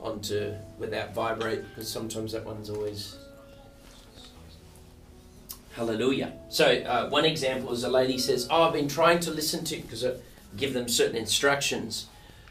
onto without vibrate because sometimes that one's always. Hallelujah. So uh, one example is a lady says, "Oh, I've been trying to listen to because I give them certain instructions,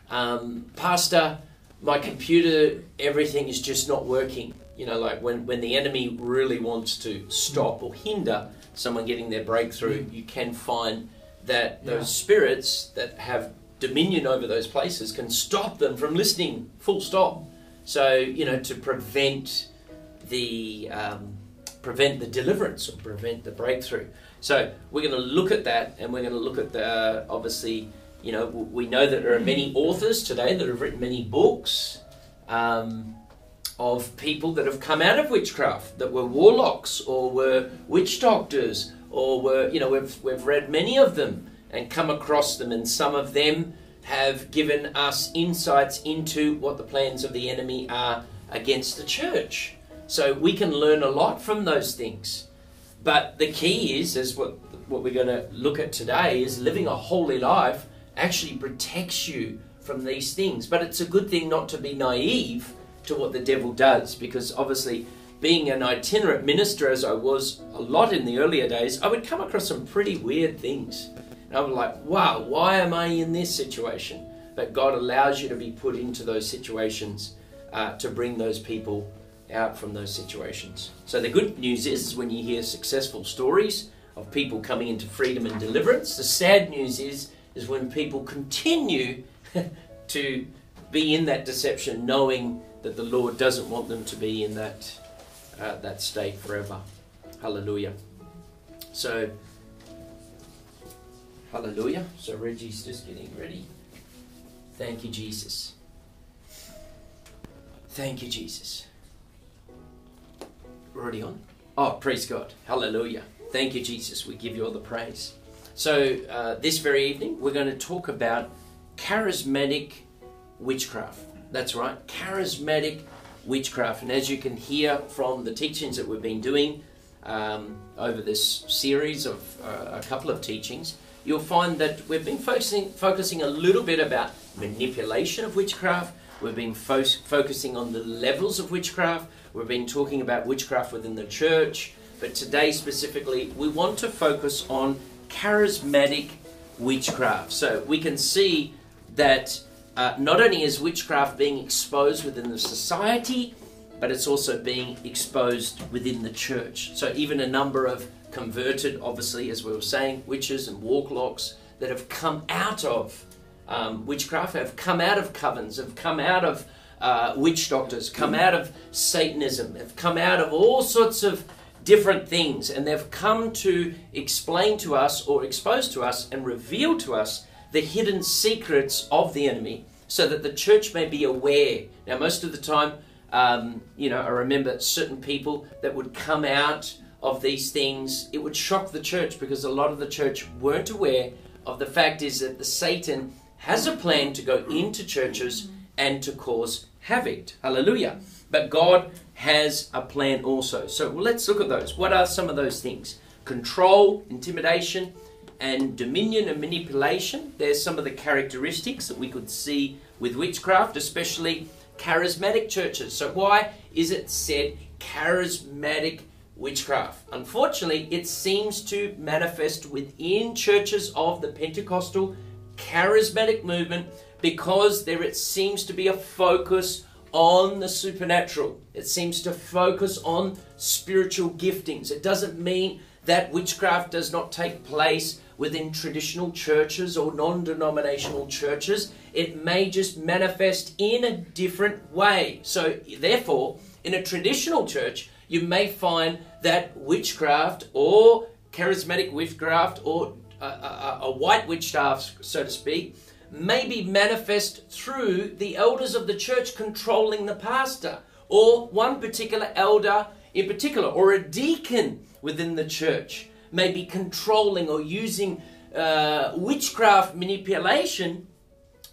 um, Pastor. My computer, everything is just not working. You know, like when when the enemy really wants to stop or hinder someone getting their breakthrough, you can find that those Yeah. spirits that have dominion over those places can stop them from listening. Full stop. So you know to prevent the um, prevent the deliverance or prevent the breakthrough. So we're going to look at that, and we're going to look at the obviously. You know, we know that there are many authors today that have written many books um, of people that have come out of witchcraft, that were warlocks or were witch doctors, or were, you know, we've, we've read many of them and come across them, and some of them have given us insights into what the plans of the enemy are against the church. So we can learn a lot from those things. But the key is, is what, what we're going to look at today, is living a holy life actually protects you from these things. But it's a good thing not to be naive to what the devil does, because obviously, being an itinerant minister as I was a lot in the earlier days, I would come across some pretty weird things. And I'm like, wow, why am I in this situation? But God allows you to be put into those situations uh, to bring those people out from those situations. So the good news is when you hear successful stories of people coming into freedom and deliverance. The sad news is is when people continue to be in that deception, knowing that the Lord doesn't want them to be in that uh, that state forever. Hallelujah. So, hallelujah. So Reggie's just getting ready. Thank you, Jesus. Thank you, Jesus. Already on? Oh, praise God. Hallelujah. Thank you, Jesus. We give you all the praise. So, uh, this very evening, we're going to talk about charismatic witchcraft. That's right, charismatic witchcraft. And as you can hear from the teachings that we've been doing um, over this series of uh, a couple of teachings, you'll find that we've been focusing, focusing a little bit about manipulation of witchcraft. We've been fo- focusing on the levels of witchcraft. We've been talking about witchcraft within the church. But today, specifically, we want to focus on charismatic witchcraft. So we can see that uh, not only is witchcraft being exposed within the society, but it's also being exposed within the church. So even a number of converted, obviously, as we were saying, witches and warlocks that have come out of um, witchcraft, have come out of covens, have come out of uh, witch doctors, come out of Satanism, have come out of all sorts of different things, and they've come to explain to us or expose to us and reveal to us the hidden secrets of the enemy so that the church may be aware. Now, most of the time, um, you know, I remember certain people that would come out of these things, it would shock the church because a lot of the church weren't aware of the fact is that the Satan has a plan to go into churches and to cause havoc. Hallelujah. But God has a plan also. So well, let's look at those. What are some of those things? Control, intimidation, and dominion and manipulation. There's some of the characteristics that we could see with witchcraft, especially charismatic churches. So, why is it said charismatic witchcraft? Unfortunately, it seems to manifest within churches of the Pentecostal charismatic movement because there it seems to be a focus on the supernatural. It seems to focus on spiritual giftings. It doesn't mean that witchcraft does not take place within traditional churches or non denominational churches. It may just manifest in a different way. So, therefore, in a traditional church, you may find that witchcraft or charismatic witchcraft or a, a, a white witch staff, so to speak, may be manifest through the elders of the church controlling the pastor, or one particular elder in particular, or a deacon within the church may be controlling or using uh, witchcraft manipulation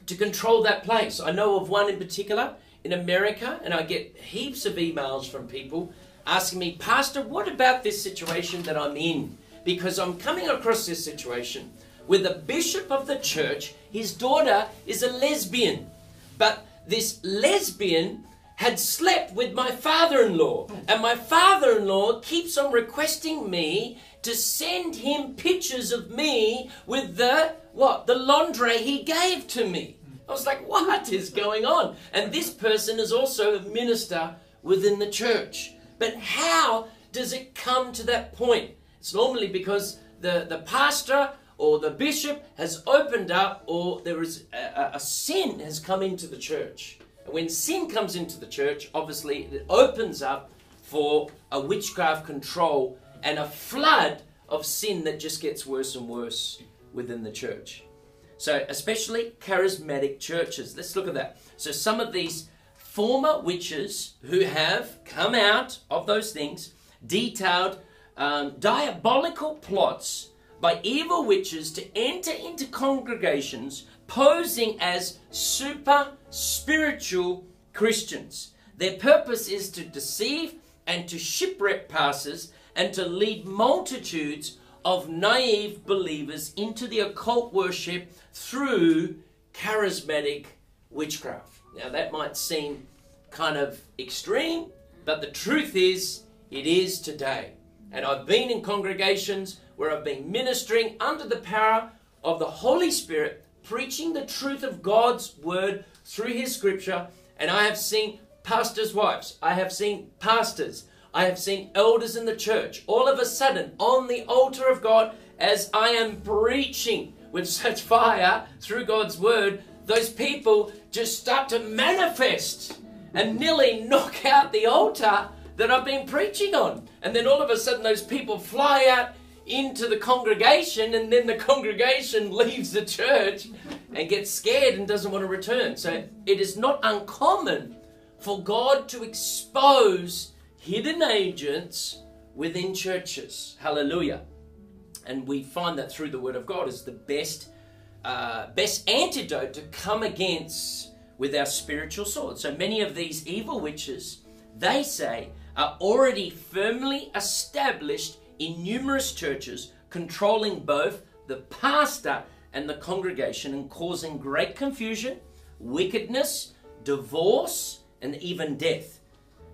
to control that place. I know of one in particular in America, and I get heaps of emails from people asking me, Pastor, what about this situation that I'm in? Because I'm coming across this situation with the bishop of the church, his daughter is a lesbian, but this lesbian had slept with my father in law. Oh. And my father in law keeps on requesting me to send him pictures of me with the what? The lingerie he gave to me. Hmm. I was like, what is going on? And this person is also a minister within the church. But how does it come to that point? It's normally because the, the pastor or the bishop has opened up or there is a, a sin has come into the church. When sin comes into the church, obviously it opens up for a witchcraft control and a flood of sin that just gets worse and worse within the church. So, especially charismatic churches. Let's look at that. So, some of these former witches who have come out of those things detailed um, diabolical plots by evil witches to enter into congregations posing as super spiritual Christians. Their purpose is to deceive and to shipwreck pastors and to lead multitudes of naive believers into the occult worship through charismatic witchcraft. Now, that might seem kind of extreme, but the truth is, it is today. And I've been in congregations where I've been ministering under the power of the Holy Spirit, preaching the truth of God's word through His scripture. And I have seen pastors' wives, I have seen pastors, I have seen elders in the church all of a sudden on the altar of God as I am preaching with such fire through God's word, those people just start to manifest and nearly knock out the altar that I've been preaching on. And then all of a sudden, those people fly out into the congregation, and then the congregation leaves the church and gets scared and doesn't want to return. So it is not uncommon for God to expose hidden agents within churches. Hallelujah. And we find that through the Word of God is the best, uh, best antidote to come against with our spiritual sword. So many of these evil witches, they say, are already firmly established in numerous churches, controlling both the pastor and the congregation and causing great confusion, wickedness, divorce, and even death.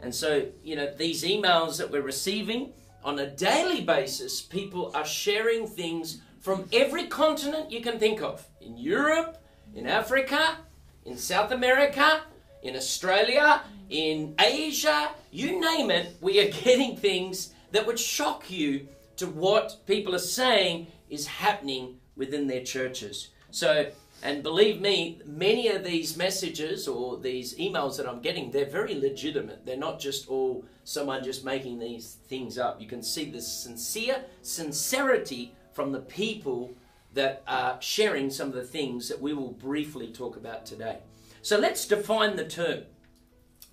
And so, you know, these emails that we're receiving on a daily basis, people are sharing things from every continent you can think of in Europe, in Africa, in South America, in Australia, in Asia, you name it, we are getting things that would shock you to what people are saying is happening within their churches. So, and believe me, many of these messages or these emails that I'm getting, they're very legitimate. They're not just all someone just making these things up. You can see the sincere sincerity from the people that are sharing some of the things that we will briefly talk about today. So let's define the term.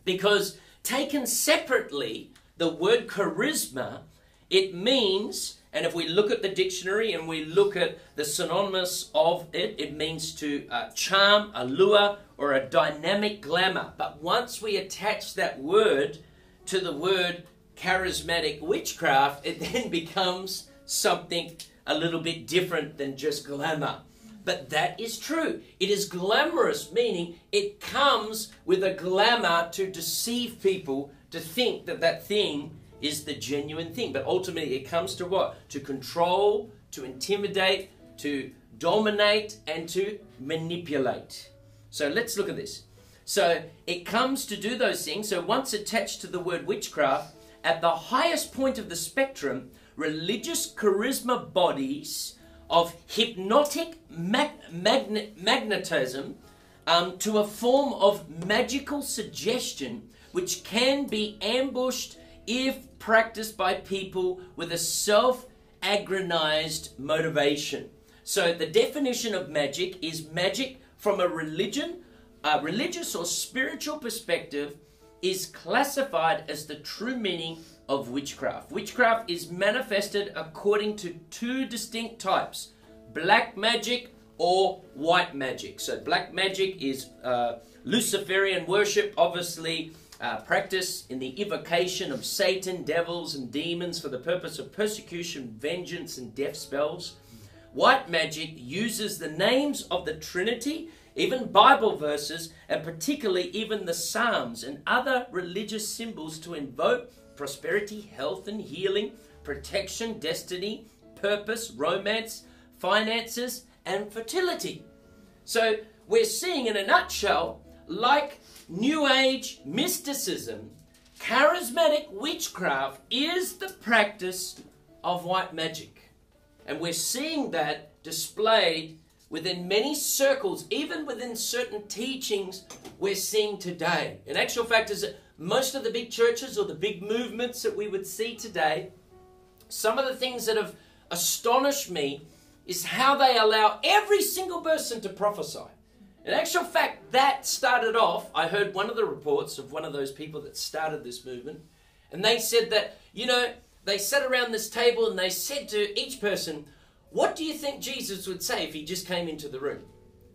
Because taken separately, the word charisma, it means, and if we look at the dictionary and we look at the synonymous of it, it means to uh, charm, allure, or a dynamic glamour. But once we attach that word to the word charismatic witchcraft, it then becomes something a little bit different than just glamour. But that is true. It is glamorous, meaning it comes with a glamour to deceive people to think that that thing is the genuine thing. But ultimately, it comes to what? To control, to intimidate, to dominate, and to manipulate. So let's look at this. So it comes to do those things. So once attached to the word witchcraft, at the highest point of the spectrum, religious charisma bodies of hypnotic mag- magnetism um, to a form of magical suggestion which can be ambushed if practiced by people with a self aggrandized motivation. So, the definition of magic is magic from a religion, a religious or spiritual perspective, is classified as the true meaning of witchcraft. Witchcraft is manifested according to two distinct types black magic or white magic. So, black magic is uh, Luciferian worship, obviously. Uh, practice in the evocation of Satan, devils, and demons for the purpose of persecution, vengeance, and death spells. White magic uses the names of the Trinity even Bible verses, and particularly even the Psalms and other religious symbols to invoke prosperity, health, and healing, protection, destiny, purpose, romance, finances, and fertility. So we're seeing in a nutshell, like New Age mysticism, charismatic witchcraft is the practice of white magic. And we're seeing that displayed within many circles, even within certain teachings we're seeing today. In actual fact, is that most of the big churches or the big movements that we would see today, some of the things that have astonished me is how they allow every single person to prophesy. In actual fact, that started off, I heard one of the reports of one of those people that started this movement, and they said that, you know, they sat around this table and they said to each person, What do you think Jesus would say if he just came into the room?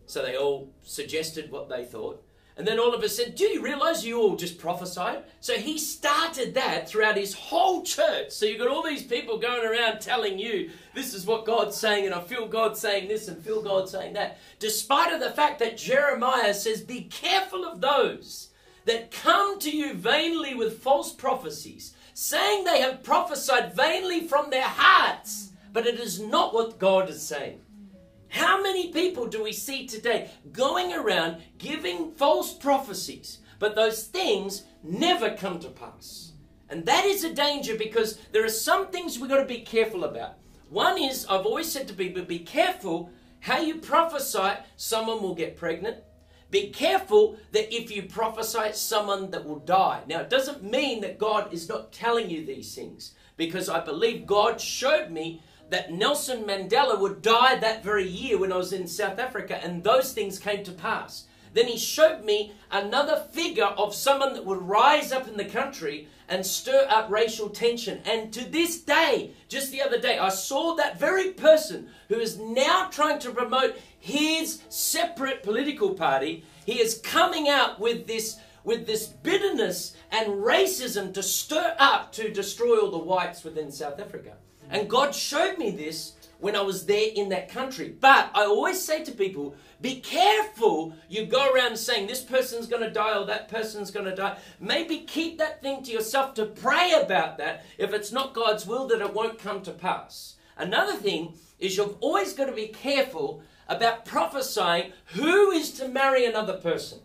So they all suggested what they thought. And then all of us said, Do you realize you all just prophesied? So he started that throughout his whole church. So you've got all these people going around telling you, This is what God's saying, and I feel God saying this and feel God saying that. Despite of the fact that Jeremiah says, Be careful of those that come to you vainly with false prophecies, saying they have prophesied vainly from their hearts, but it is not what God is saying. How many people do we see today going around giving false prophecies, but those things never come to pass? And that is a danger because there are some things we've got to be careful about. One is, I've always said to people, be careful how you prophesy, someone will get pregnant. Be careful that if you prophesy someone that will die. Now, it doesn't mean that God is not telling you these things because I believe God showed me that Nelson Mandela would die that very year when I was in South Africa, and those things came to pass. Then he showed me another figure of someone that would rise up in the country and stir up racial tension. And to this day, just the other day, I saw that very person who is now trying to promote his separate political party. He is coming out with this with this bitterness and racism to stir up to destroy all the whites within South Africa. And God showed me this when I was there in that country. But I always say to people, be careful you go around saying this person's going to die or that person's going to die. Maybe keep that thing to yourself to pray about that if it's not God's will that it won't come to pass. Another thing is you've always got to be careful about prophesying who is to marry another person.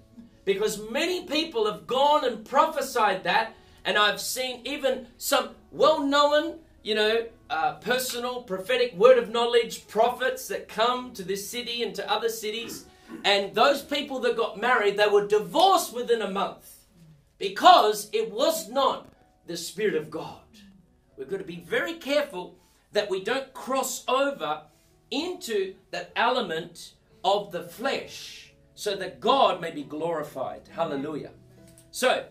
Because many people have gone and prophesied that, and I've seen even some well known, you know, uh, personal prophetic word of knowledge prophets that come to this city and to other cities. And those people that got married, they were divorced within a month because it was not the Spirit of God. We've got to be very careful that we don't cross over into that element of the flesh so that God may be glorified. Hallelujah. So,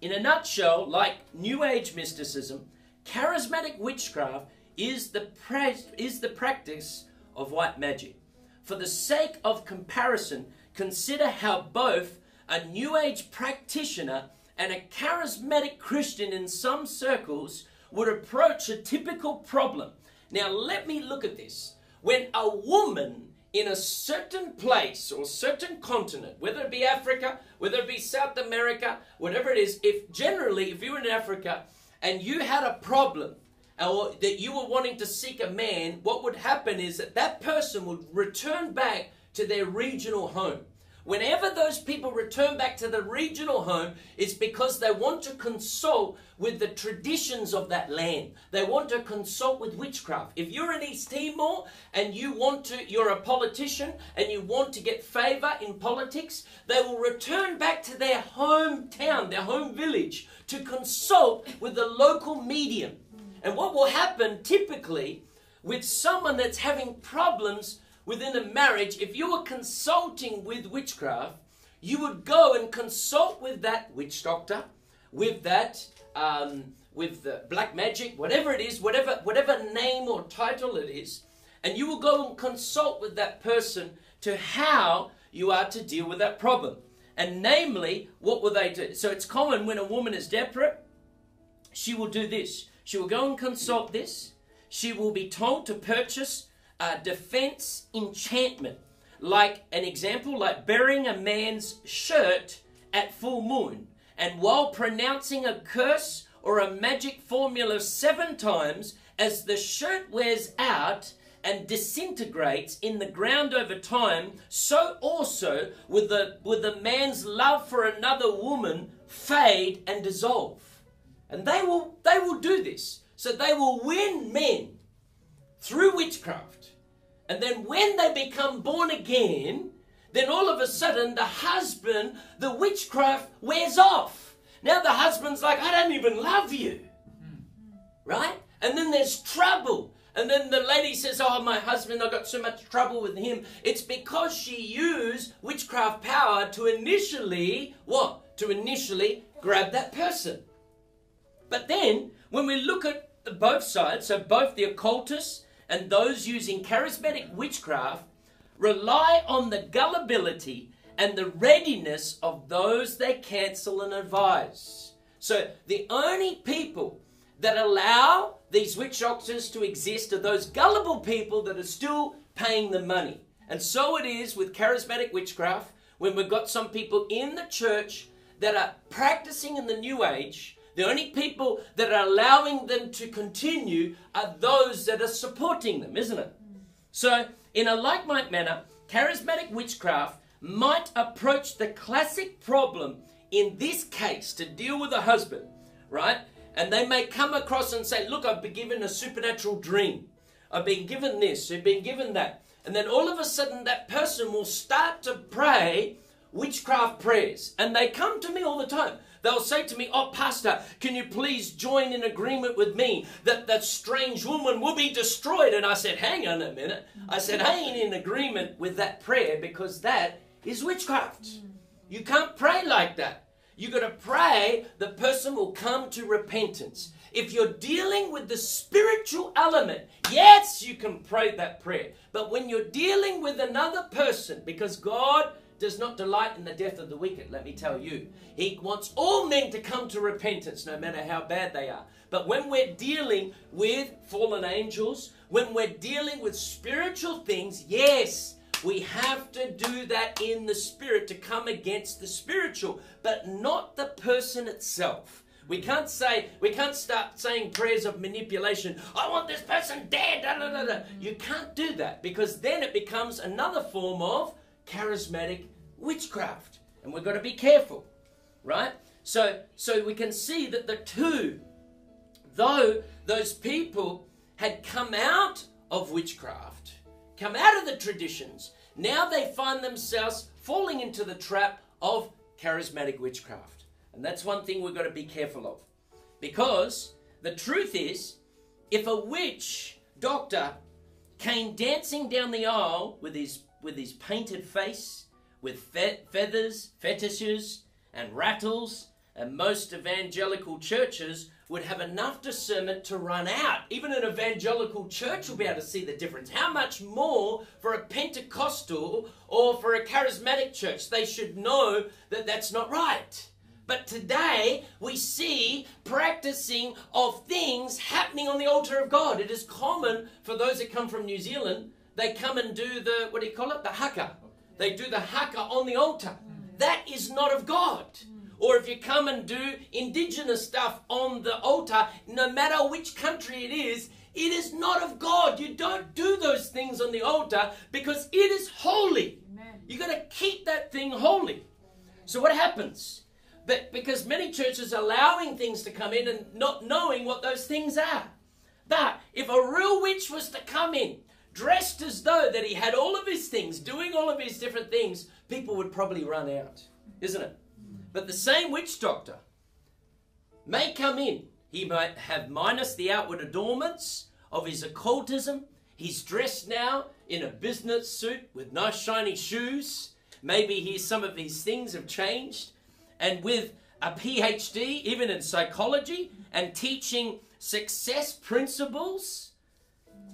in a nutshell, like New Age mysticism, Charismatic witchcraft is the, is the practice of white magic. For the sake of comparison, consider how both a New Age practitioner and a charismatic Christian in some circles would approach a typical problem. Now, let me look at this. When a woman in a certain place or certain continent, whether it be Africa, whether it be South America, whatever it is, if generally, if you're in Africa and you had a problem or that you were wanting to seek a man, what would happen is that that person would return back to their regional home. Whenever those people return back to the regional home, it's because they want to consult with the traditions of that land. They want to consult with witchcraft. If you're in East Timor and you want to, you're a politician and you want to get favor in politics, they will return back to their hometown, their home village, to consult with the local medium. And what will happen typically with someone that's having problems within a marriage, if you were consulting with witchcraft, you would go and consult with that witch doctor, with that, um, with the black magic, whatever it is, whatever whatever name or title it is, and you will go and consult with that person to how you are to deal with that problem. And namely, what will they do? So it's common when a woman is desperate, she will do this. She will go and consult this. She will be told to purchase a defense enchantment. like an example, like burying a man's shirt at full moon, and while pronouncing a curse or a magic formula seven times, as the shirt wears out and disintegrates in the ground over time, so also will the, will the man's love for another woman fade and dissolve. And they will, they will do this. So they will win men through witchcraft. And then when they become born again, then all of a sudden the husband, the witchcraft wears off. Now the husband's like, I don't even love you. Right? And then there's trouble. And then the lady says, Oh, my husband, I got so much trouble with him. It's because she used witchcraft power to initially, what? To initially grab that person. But then, when we look at both sides, so both the occultists and those using charismatic witchcraft, rely on the gullibility and the readiness of those they cancel and advise. So the only people that allow these witch doctors to exist are those gullible people that are still paying the money. And so it is with charismatic witchcraft when we've got some people in the church that are practicing in the new age. The only people that are allowing them to continue are those that are supporting them, isn't it? So, in a like minded manner, charismatic witchcraft might approach the classic problem in this case to deal with a husband, right? And they may come across and say, Look, I've been given a supernatural dream. I've been given this, I've been given that. And then all of a sudden, that person will start to pray witchcraft prayers. And they come to me all the time. They'll say to me, Oh, Pastor, can you please join in agreement with me that that strange woman will be destroyed? And I said, Hang on a minute. I said, I ain't in agreement with that prayer because that is witchcraft. Mm. You can't pray like that. You got to pray the person will come to repentance. If you're dealing with the spiritual element, yes, you can pray that prayer. But when you're dealing with another person, because God does not delight in the death of the wicked, let me tell you. He wants all men to come to repentance, no matter how bad they are. But when we're dealing with fallen angels, when we're dealing with spiritual things, yes, we have to do that in the spirit to come against the spiritual, but not the person itself. We can't say, we can't start saying prayers of manipulation. I want this person dead. Da, da, da, you can't do that because then it becomes another form of charismatic witchcraft. And we've got to be careful, right? So, so we can see that the two, though those people had come out of witchcraft, come out of the traditions, now they find themselves falling into the trap of charismatic witchcraft. And that's one thing we've got to be careful of. Because the truth is, if a witch doctor came dancing down the aisle with his with his painted face, with fe- feathers, fetishes, and rattles, and most evangelical churches would have enough discernment to run out. Even an evangelical church will be able to see the difference. How much more for a Pentecostal or for a charismatic church? They should know that that's not right. But today we see practicing of things happening on the altar of God. It is common for those that come from New Zealand, they come and do the, what do you call it? The haka. They do the haka on the altar. That is not of God. Or if you come and do indigenous stuff on the altar, no matter which country it is, it is not of God. You don't do those things on the altar because it is holy. You got to keep that thing holy. So what happens? But because many churches are allowing things to come in and not knowing what those things are. But if a real witch was to come in, dressed as though that he had all of his things, doing all of his different things, people would probably run out, isn't it? But the same witch doctor may come in. He might have minus the outward adornments of his occultism. He's dressed now in a business suit with nice shiny shoes. Maybe he's, some of these things have changed. And with a PhD, even in psychology, and teaching success principles,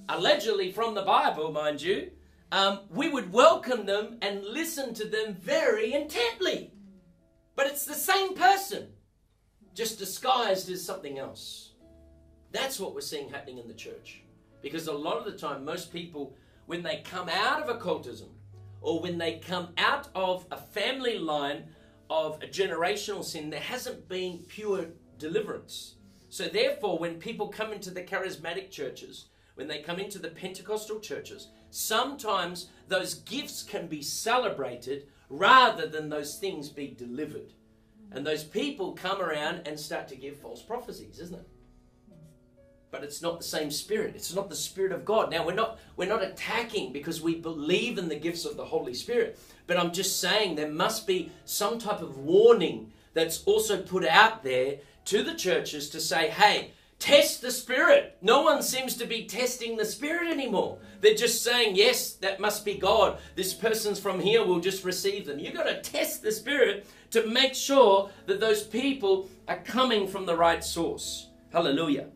allegedly from the Bible, mind you, um, we would welcome them and listen to them very intently. But it's the same person, just disguised as something else. That's what we're seeing happening in the church. Because a lot of the time, most people, when they come out of occultism or when they come out of a family line of a generational sin, there hasn't been pure deliverance. So, therefore, when people come into the charismatic churches, when they come into the Pentecostal churches, sometimes those gifts can be celebrated rather than those things be delivered. And those people come around and start to give false prophecies, isn't it? But it's not the same spirit. It's not the spirit of God. Now we're not we're not attacking because we believe in the gifts of the Holy Spirit. But I'm just saying there must be some type of warning that's also put out there to the churches to say, hey, test the spirit. No one seems to be testing the spirit anymore. They're just saying, yes, that must be God. This person's from here, we'll just receive them. You've got to test the spirit to make sure that those people are coming from the right source. Hallelujah.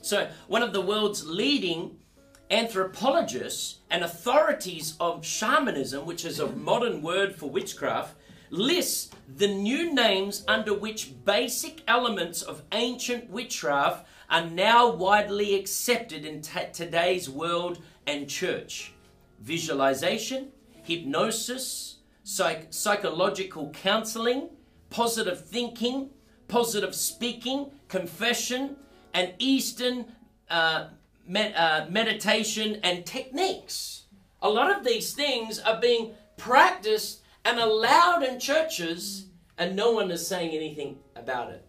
So, one of the world's leading anthropologists and authorities of shamanism, which is a modern word for witchcraft, lists the new names under which basic elements of ancient witchcraft are now widely accepted in t- today's world and church visualization, hypnosis, psych- psychological counseling, positive thinking, positive speaking, confession, and Eastern uh, med- uh, meditation and techniques. A lot of these things are being practiced and allowed in churches, and no one is saying anything about it.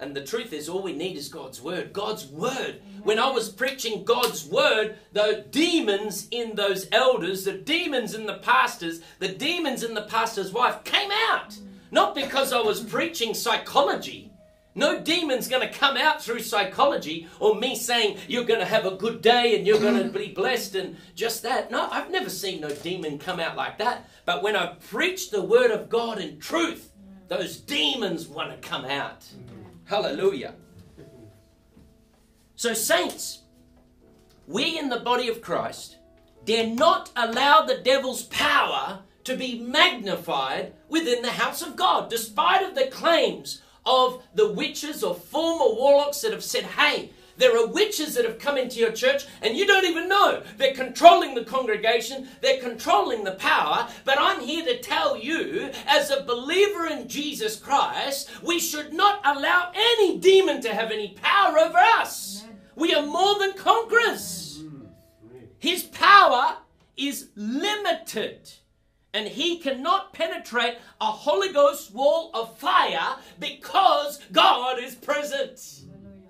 And the truth is, all we need is God's word. God's word. When I was preaching God's word, the demons in those elders, the demons in the pastors, the demons in the pastor's wife came out. Not because I was preaching psychology. No demon's going to come out through psychology or me saying you're going to have a good day and you're going to be blessed and just that. No, I've never seen no demon come out like that. But when I preach the word of God in truth, those demons want to come out. Hallelujah. So, saints, we in the body of Christ dare not allow the devil's power to be magnified within the house of God, despite of the claims of the witches or former warlocks that have said, hey, there are witches that have come into your church and you don't even know. They're controlling the congregation, they're controlling the power. But I'm here to tell you, as a believer in Jesus Christ, we should not allow any demon to have any power over us. We are more than conquerors. Mm, mm. His power is limited. And he cannot penetrate a Holy Ghost wall of fire because God is present.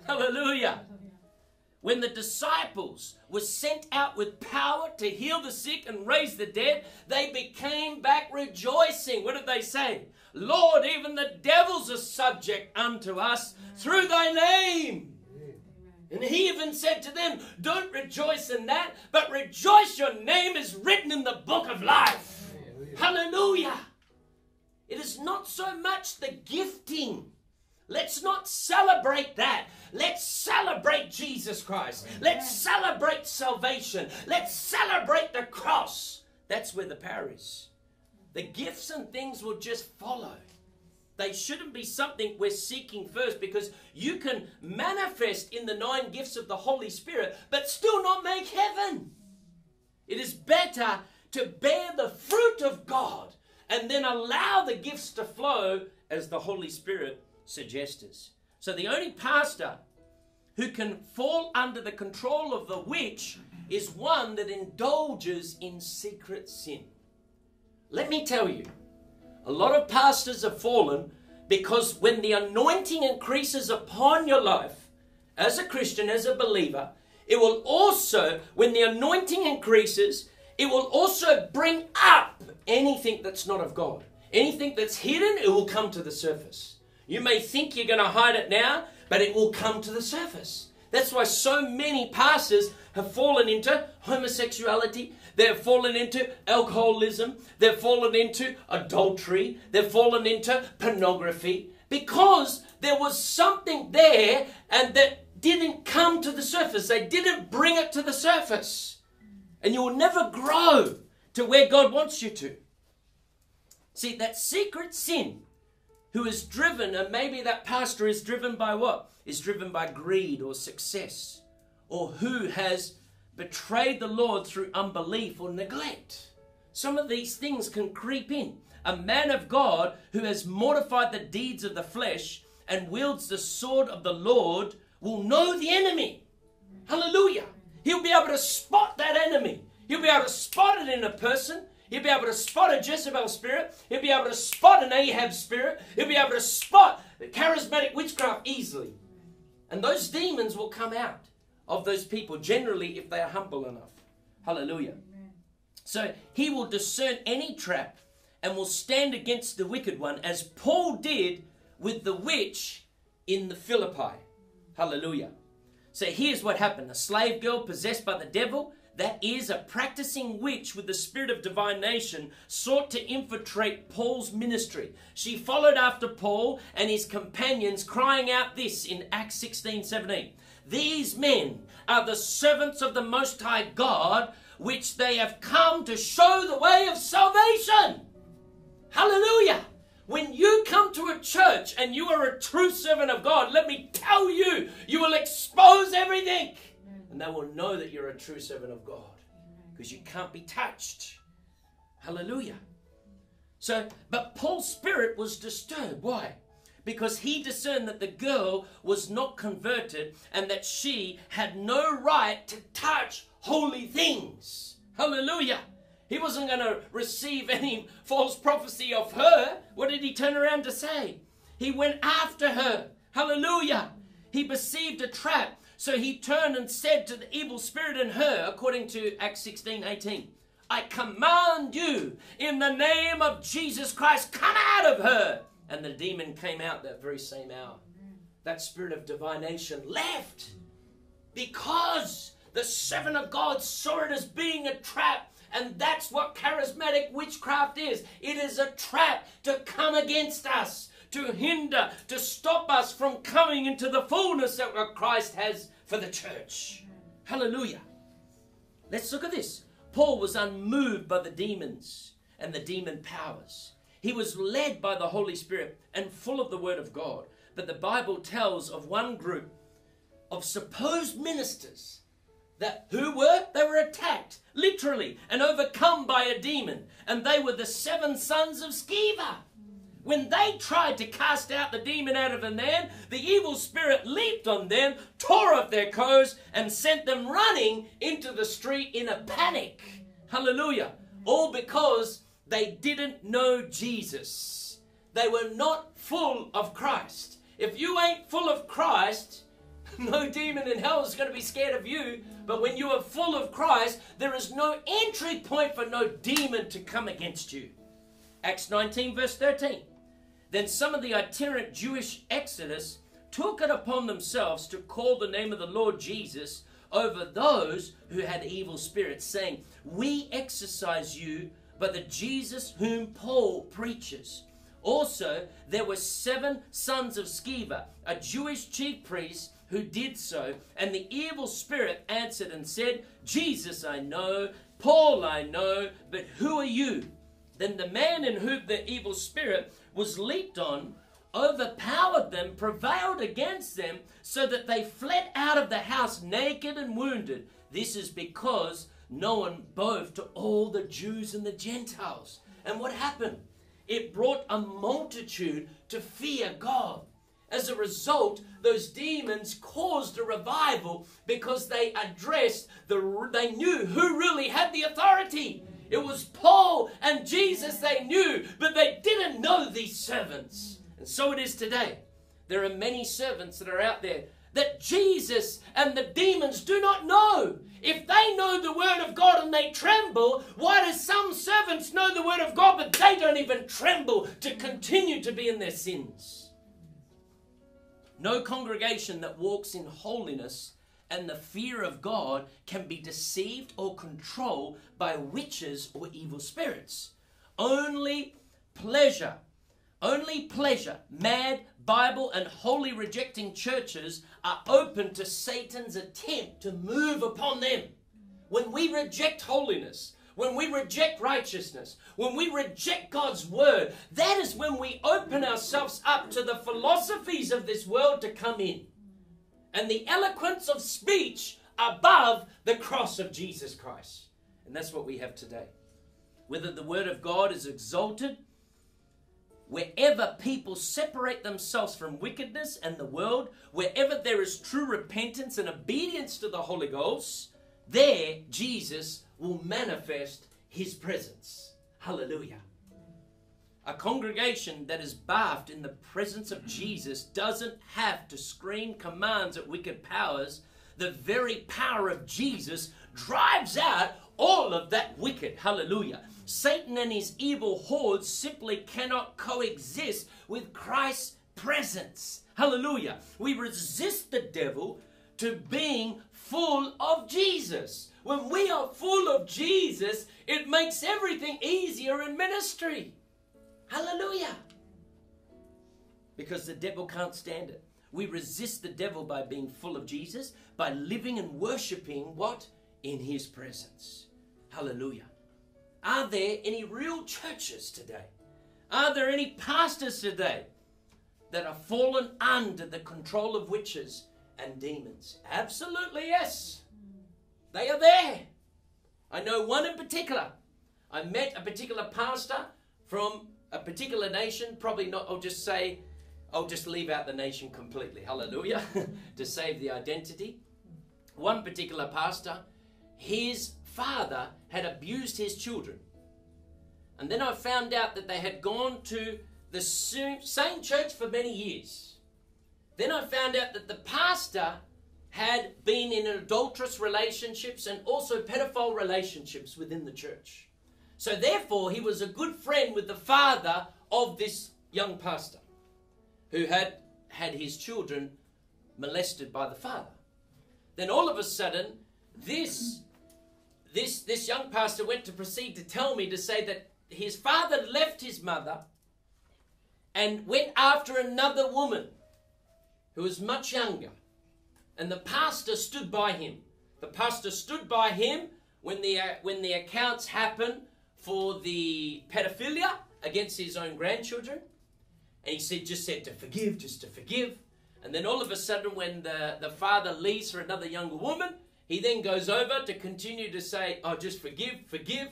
Hallelujah. Hallelujah. When the disciples were sent out with power to heal the sick and raise the dead, they became back rejoicing. What did they say? Lord, even the devils are subject unto us through thy name. And he even said to them, Don't rejoice in that, but rejoice your name is written in the book of life. Hallelujah. It is not so much the gifting. Let's not celebrate that. Let's celebrate Jesus Christ. Let's celebrate salvation. Let's celebrate the cross. That's where the power is. The gifts and things will just follow. They shouldn't be something we're seeking first because you can manifest in the nine gifts of the Holy Spirit but still not make heaven. It is better to bear the fruit of God and then allow the gifts to flow as the Holy Spirit suggests. So the only pastor who can fall under the control of the witch is one that indulges in secret sin. Let me tell you, a lot of pastors have fallen because when the anointing increases upon your life, as a Christian, as a believer, it will also, when the anointing increases, it will also bring up anything that's not of God. Anything that's hidden, it will come to the surface. You may think you're going to hide it now, but it will come to the surface. That's why so many pastors have fallen into homosexuality, they've fallen into alcoholism, they've fallen into adultery, they've fallen into pornography, because there was something there and that didn't come to the surface. They didn't bring it to the surface. And you will never grow to where God wants you to. See, that secret sin who is driven, and maybe that pastor is driven by what? Is driven by greed or success, or who has betrayed the Lord through unbelief or neglect. Some of these things can creep in. A man of God who has mortified the deeds of the flesh and wields the sword of the Lord will know the enemy. Hallelujah. He'll be able to spot that enemy. He'll be able to spot it in a person. He'll be able to spot a Jezebel spirit. He'll be able to spot an Ahab spirit. He'll be able to spot charismatic witchcraft easily. And those demons will come out of those people, generally, if they are humble enough. Hallelujah. So he will discern any trap and will stand against the wicked one, as Paul did with the witch in the Philippi. Hallelujah. So here's what happened a slave girl possessed by the devil, that is, a practicing witch with the spirit of divination, sought to infiltrate Paul's ministry. She followed after Paul and his companions, crying out this in Acts 16 17. These men are the servants of the Most High God, which they have come to show the way of salvation. Hallelujah. When you come to a church and you are a true servant of God, let me tell you, you will expose everything. And they will know that you're a true servant of God because you can't be touched. Hallelujah. So, but Paul's spirit was disturbed. Why? Because he discerned that the girl was not converted and that she had no right to touch holy things. Hallelujah. He wasn't going to receive any false prophecy of her. What did he turn around to say? He went after her. Hallelujah. He perceived a trap. So he turned and said to the evil spirit in her, according to Acts 16 18, I command you in the name of Jesus Christ, come out of her. And the demon came out that very same hour. That spirit of divination left because the servant of God saw it as being a trap and that's what charismatic witchcraft is it is a trap to come against us, to hinder, to stop us from coming into the fullness that Christ has for the church. Hallelujah. Let's look at this. Paul was unmoved by the demons and the demon powers. He was led by the Holy Spirit and full of the Word of God. But the Bible tells of one group of supposed ministers that who were? They were attacked literally and overcome by a demon. And they were the seven sons of Sceva. When they tried to cast out the demon out of a man the evil spirit leaped on them tore off their clothes and sent them running into the street in a panic. Hallelujah. All because they didn't know Jesus. They were not full of Christ. If you ain't full of Christ no demon in hell is going to be scared of you. But when you are full of Christ, there is no entry point for no demon to come against you. Acts 19, verse 13. Then some of the itinerant Jewish exorcists took it upon themselves to call the name of the Lord Jesus over those who had evil spirits, saying, We exorcise you by the Jesus whom Paul preaches. Also, there were seven sons of Sceva, a Jewish chief priest who did so. And the evil spirit answered and said, Jesus I know, Paul I know, but who are you? Then the man in whom the evil spirit was leaped on overpowered them, prevailed against them, so that they fled out of the house naked and wounded. This is because no one both to all the Jews and the Gentiles. And what happened? It brought a multitude to fear God. As a result, those demons caused a revival because they addressed the they knew who really had the authority. It was Paul and Jesus they knew, but they didn't know these servants. And so it is today. There are many servants that are out there that Jesus and the demons do not know. If they know the word of God and they tremble, why do some servants know the word of God but they don't even tremble to continue to be in their sins? No congregation that walks in holiness and the fear of God can be deceived or controlled by witches or evil spirits. Only pleasure, only pleasure, mad, Bible, and holy rejecting churches are open to Satan's attempt to move upon them. When we reject holiness, when we reject righteousness, when we reject God's word, that is when we open ourselves up to the philosophies of this world to come in. And the eloquence of speech above the cross of Jesus Christ. And that's what we have today. whether the word of God is exalted, wherever people separate themselves from wickedness and the world, wherever there is true repentance and obedience to the Holy Ghost, there Jesus will manifest his presence. Hallelujah. A congregation that is bathed in the presence of Jesus doesn't have to scream commands at wicked powers. The very power of Jesus drives out all of that wicked. Hallelujah. Satan and his evil hordes simply cannot coexist with Christ's presence. Hallelujah. We resist the devil to being full of Jesus. When we are full of Jesus, it makes everything easier in ministry. Hallelujah. Because the devil can't stand it. We resist the devil by being full of Jesus, by living and worshiping what? In his presence. Hallelujah. Are there any real churches today? Are there any pastors today that are fallen under the control of witches and demons? Absolutely, yes. They are there. I know one in particular. I met a particular pastor from a particular nation, probably not, I'll just say, I'll just leave out the nation completely. Hallelujah. to save the identity. One particular pastor, his father had abused his children. And then I found out that they had gone to the same church for many years. Then I found out that the pastor had been in adulterous relationships and also pedophile relationships within the church. So therefore, he was a good friend with the father of this young pastor who had had his children molested by the father. Then all of a sudden, this this, this young pastor went to proceed to tell me to say that his father left his mother and went after another woman who was much younger. And the pastor stood by him. The pastor stood by him when the, uh, when the accounts happened for the pedophilia against his own grandchildren. And he said, just said to forgive, just to forgive. And then all of a sudden, when the, the father leaves for another younger woman, he then goes over to continue to say, Oh, just forgive, forgive.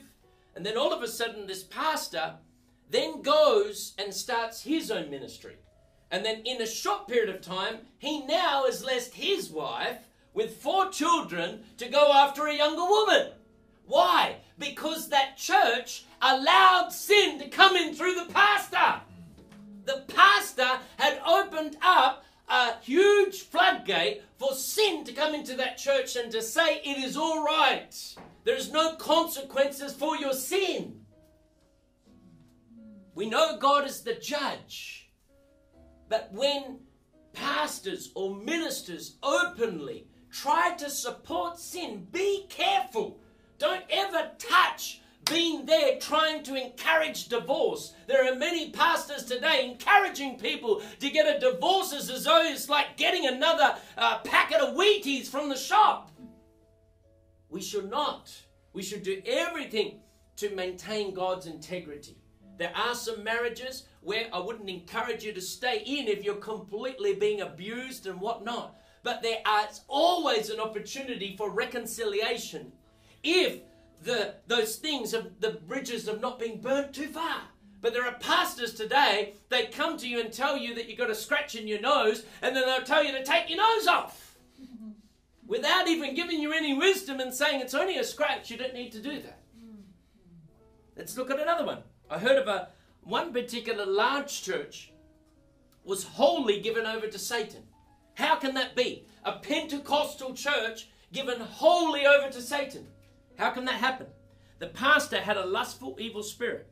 And then all of a sudden, this pastor then goes and starts his own ministry. And then in a short period of time, he now has left his wife with four children to go after a younger woman. Why? Because that church allowed sin to come in through the pastor. The pastor had opened up a huge floodgate for sin to come into that church and to say it is all right. There's no consequences for your sin. We know God is the judge. But when pastors or ministers openly try to support sin, be careful. Don't ever touch being there trying to encourage divorce. There are many pastors today encouraging people to get a divorce as though it's like getting another uh, packet of Wheaties from the shop. We should not. We should do everything to maintain God's integrity. There are some marriages where I wouldn't encourage you to stay in if you're completely being abused and whatnot. But there is always an opportunity for reconciliation if the, those things of the bridges have not been burnt too far. But there are pastors today, they come to you and tell you that you've got a scratch in your nose, and then they'll tell you to take your nose off. Without even giving you any wisdom and saying it's only a scratch, you don't need to do that. Let's look at another one. I heard of a one particular large church was wholly given over to Satan. How can that be? A Pentecostal church given wholly over to Satan. How can that happen? The pastor had a lustful, evil spirit.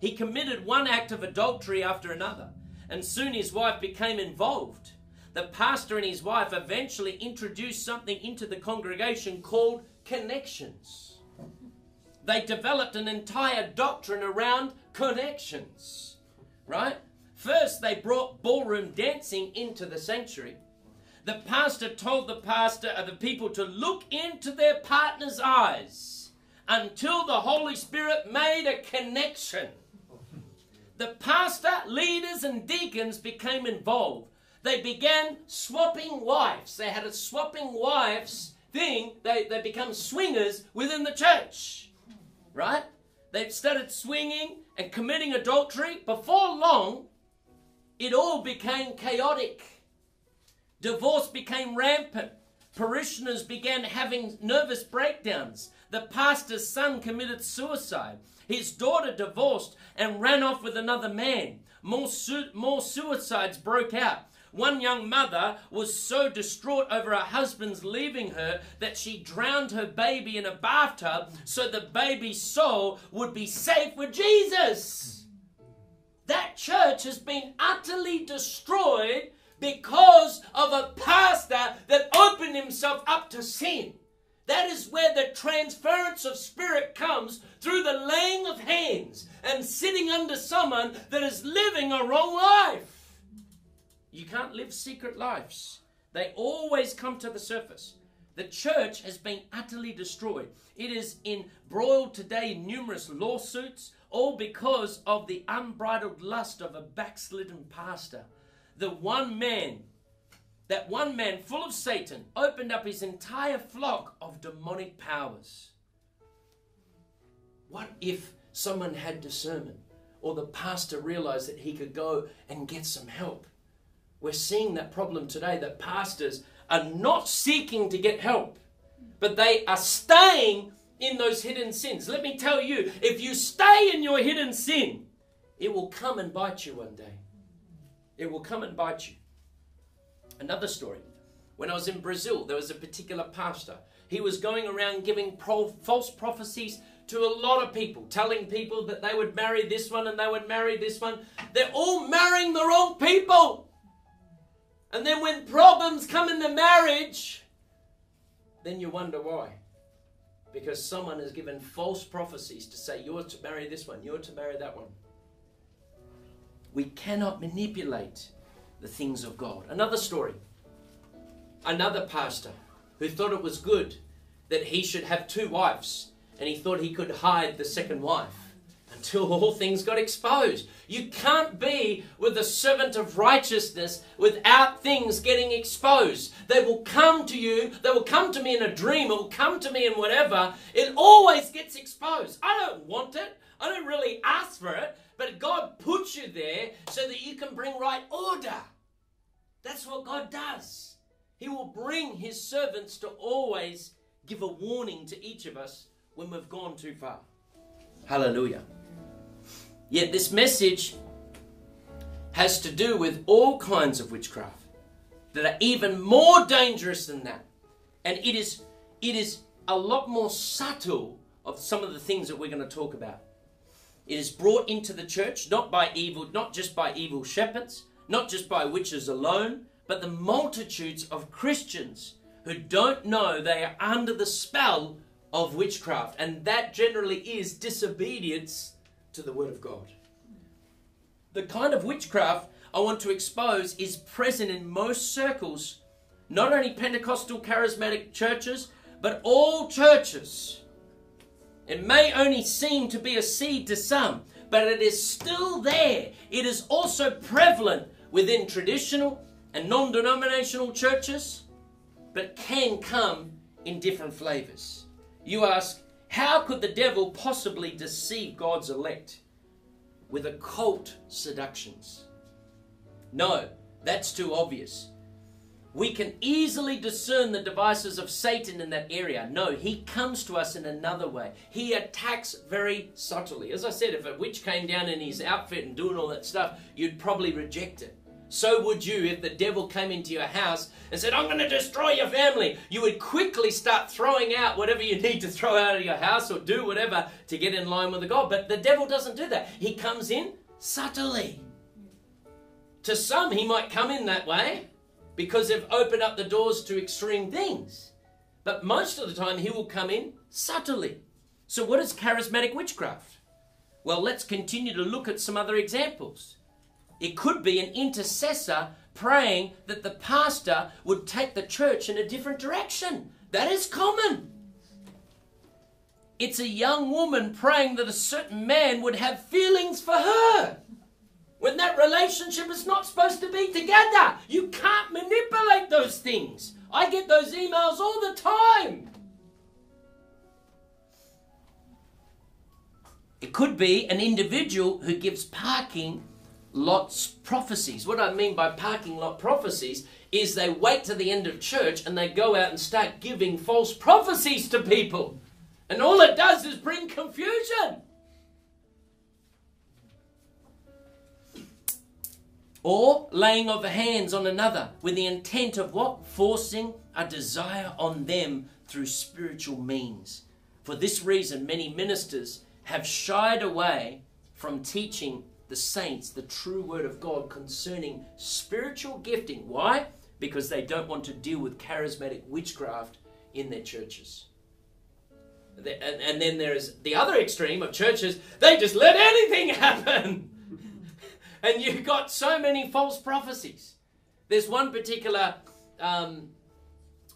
He committed one act of adultery after another, and soon his wife became involved. The pastor and his wife eventually introduced something into the congregation called connections. They developed an entire doctrine around connections, right? First, they brought ballroom dancing into the sanctuary. The pastor told the pastor of the people to look into their partner's eyes until the Holy Spirit made a connection. The pastor, leaders, and deacons became involved. They began swapping wives. They had a swapping wives thing. They, they become swingers within the church. Right? They started swinging and committing adultery. Before long, it all became chaotic. Divorce became rampant. Parishioners began having nervous breakdowns. The pastor's son committed suicide. His daughter divorced and ran off with another man. More, su- more suicides broke out. One young mother was so distraught over her husband's leaving her that she drowned her baby in a bathtub so the baby's soul would be safe with Jesus. That church has been utterly destroyed because of a pastor that opened himself up to sin. That is where the transference of spirit comes through the laying of hands and sitting under someone that is living a wrong life. You can't live secret lives, they always come to the surface. The church has been utterly destroyed. It is embroiled today in numerous lawsuits, all because of the unbridled lust of a backslidden pastor. The one man that one man full of Satan opened up his entire flock of demonic powers. What if someone had discernment or the pastor realized that he could go and get some help? We're seeing that problem today that pastors are not seeking to get help, but they are staying in those hidden sins. Let me tell you, if you stay in your hidden sin, it will come and bite you one day. It will come and bite you. Another story. When I was in Brazil, there was a particular pastor. He was going around giving pro- false prophecies to a lot of people, telling people that they would marry this one and they would marry this one. They're all marrying the wrong people. And then when problems come in the marriage, then you wonder why. Because someone has given false prophecies to say, you're to marry this one, you're to marry that one. We cannot manipulate the things of God. Another story. Another pastor who thought it was good that he should have two wives and he thought he could hide the second wife until all things got exposed. You can't be with a servant of righteousness without things getting exposed. They will come to you, they will come to me in a dream, it will come to me in whatever. It always gets exposed. I don't want it, I don't really ask for it, but God puts you there so that you can bring right order. That's what God does. He will bring His servants to always give a warning to each of us when we've gone too far. Hallelujah. Yet this message has to do with all kinds of witchcraft that are even more dangerous than that. And it is it is a lot more subtle of some of the things that we're going to talk about. It is brought into the church not by evil, not just by evil shepherds, not just by witches alone, but the multitudes of Christians who don't know they are under the spell of witchcraft. And that generally is disobedience to the Word of God. The kind of witchcraft I want to expose is present in most circles, not only Pentecostal charismatic churches, but all churches. It may only seem to be a seed to some, but it is still there. It is also prevalent within traditional and non denominational churches, but can come in different flavors. You ask, how could the devil possibly deceive God's elect with occult seductions? No, that's too obvious. We can easily discern the devices of Satan in that area. No, he comes to us in another way. He attacks very subtly. As I said, if a witch came down in his outfit and doing all that stuff, you'd probably reject it. So would you if the devil came into your house and said, I'm going to destroy your family. You would quickly start throwing out whatever you need to throw out of your house or do whatever to get in line with the God. But the devil doesn't do that. He comes in subtly. To some, he might come in that way because they've opened up the doors to extreme things. But most of the time, he will come in subtly. So, what is charismatic witchcraft? Well, let's continue to look at some other examples. It could be an intercessor praying that the pastor would take the church in a different direction. That is common. It's a young woman praying that a certain man would have feelings for her. When that relationship is not supposed to be together. You can't manipulate those things. I get those emails all the time. It could be an individual who gives parking lots prophecies. What I mean by parking lot prophecies is they wait to the end of church and they go out and start giving false prophecies to people. And all it does is bring confusion. Or laying of hands on another with the intent of what? Forcing a desire on them through spiritual means. For this reason, many ministers have shied away from teaching the saints the true word of God concerning spiritual gifting. Why? Because they don't want to deal with charismatic witchcraft in their churches. And, then there's the other extreme of churches, they just let anything happen. and you've got so many false prophecies. There's one particular um,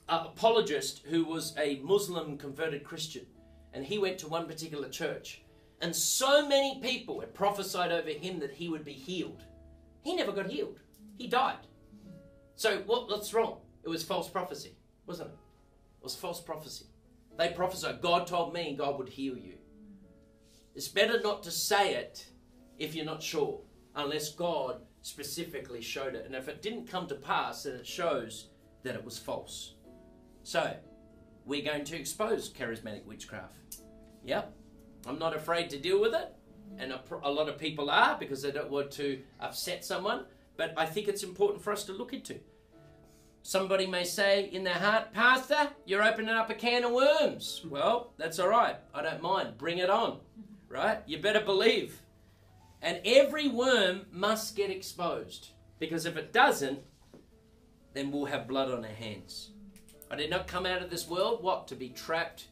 apologist who was a Muslim converted Christian, and he went to one particular church, and so many people had prophesied over him that he would be healed. He never got healed. He died. So what, what's wrong? It was false prophecy, wasn't it? It was false prophecy. They prophesied, God told me God would heal you. It's better not to say it if you're not sure, unless God specifically showed it. And if it didn't come to pass, then it shows that it was false. So, we're going to expose charismatic witchcraft. Yep. I'm not afraid to deal with it, and a, a, lot of people are because they don't want to upset someone. But I think it's important for us to look into. Somebody may say in their heart, Pastor, you're opening up a can of worms. Well, that's all right. I don't mind. Bring it on. Right? You better believe. And every worm must get exposed. Because if it doesn't, then we'll have blood on our hands. I did not come out of this world, what? To be trapped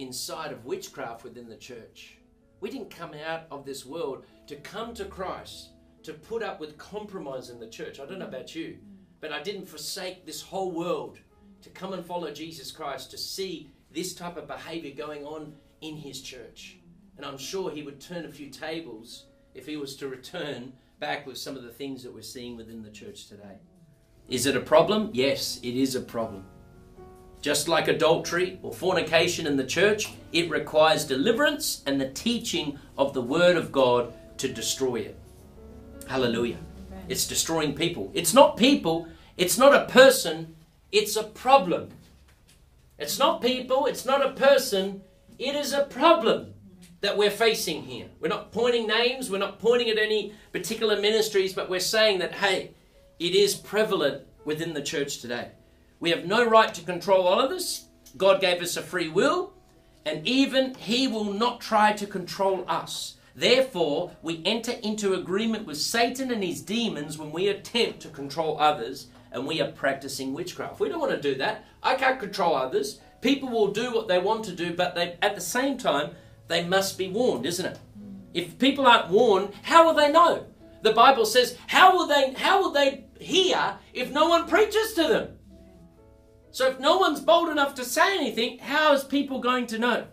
inside of witchcraft within the church. We didn't come out of this world to come to Christ, to put up with compromise in the church. I don't know about you, but I didn't forsake this whole world to come and follow Jesus Christ, to see this type of behavior going on in his church. And I'm sure he would turn a few tables if he was to return back with some of the things that we're seeing within the church today. Is it a problem? Yes, it is a problem. Just like adultery or fornication in the church, it requires deliverance and the teaching of the Word of God to destroy it. Hallelujah. It's destroying people. It's not people, it's not a person, it's a problem. It's not people, it's not a person, it is a problem that we're facing here. We're not pointing names, we're not pointing at any particular ministries, but we're saying that, hey, it is prevalent within the church today. We have no right to control all of this. God gave us a free will, and even He will not try to control us. Therefore, we enter into agreement with Satan and his demons when we attempt to control others and we are practicing witchcraft. We don't want to do that. I can't control others. People will do what they want to do, but they, at the same time, they must be warned, isn't it? If people aren't warned, how will they know? The Bible says, how will they how will they hear if no one preaches to them? So if no one's bold enough to say anything, how is people going to know?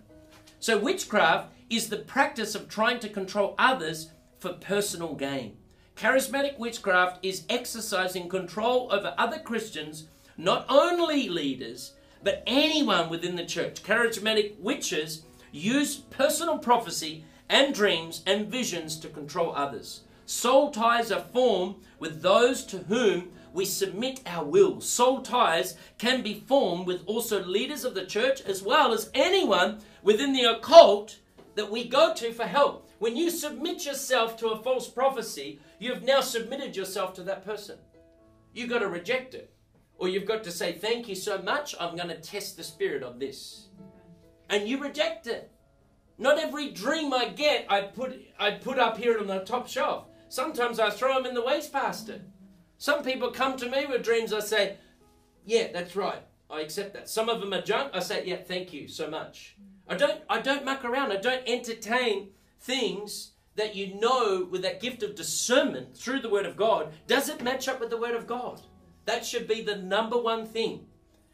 So witchcraft is the practice of trying to control others for personal gain. Charismatic witchcraft is exercising control over other Christians, not only leaders, but anyone within the church. Charismatic witches use personal prophecy and dreams and visions to control others. Soul ties are formed with those to whom we submit our will. Soul ties can be formed with also leaders of the church as well as anyone within the occult that we go to for help. When you submit yourself to a false prophecy, you've now submitted yourself to that person. You've got to reject it. Or you've got to say, Thank you so much, I'm going to test the spirit of this. And you reject it. Not every dream I get, I put, I put up here on the top shelf. Sometimes I throw them in the wastebasket. Some people come to me with dreams. I say, yeah, that's right. I accept that. Some of them are junk. I say, yeah, thank you so much. I don't, I don't muck around. I don't entertain things that you know with that gift of discernment through the Word of God. Does it match up with the Word of God? That should be the number one thing.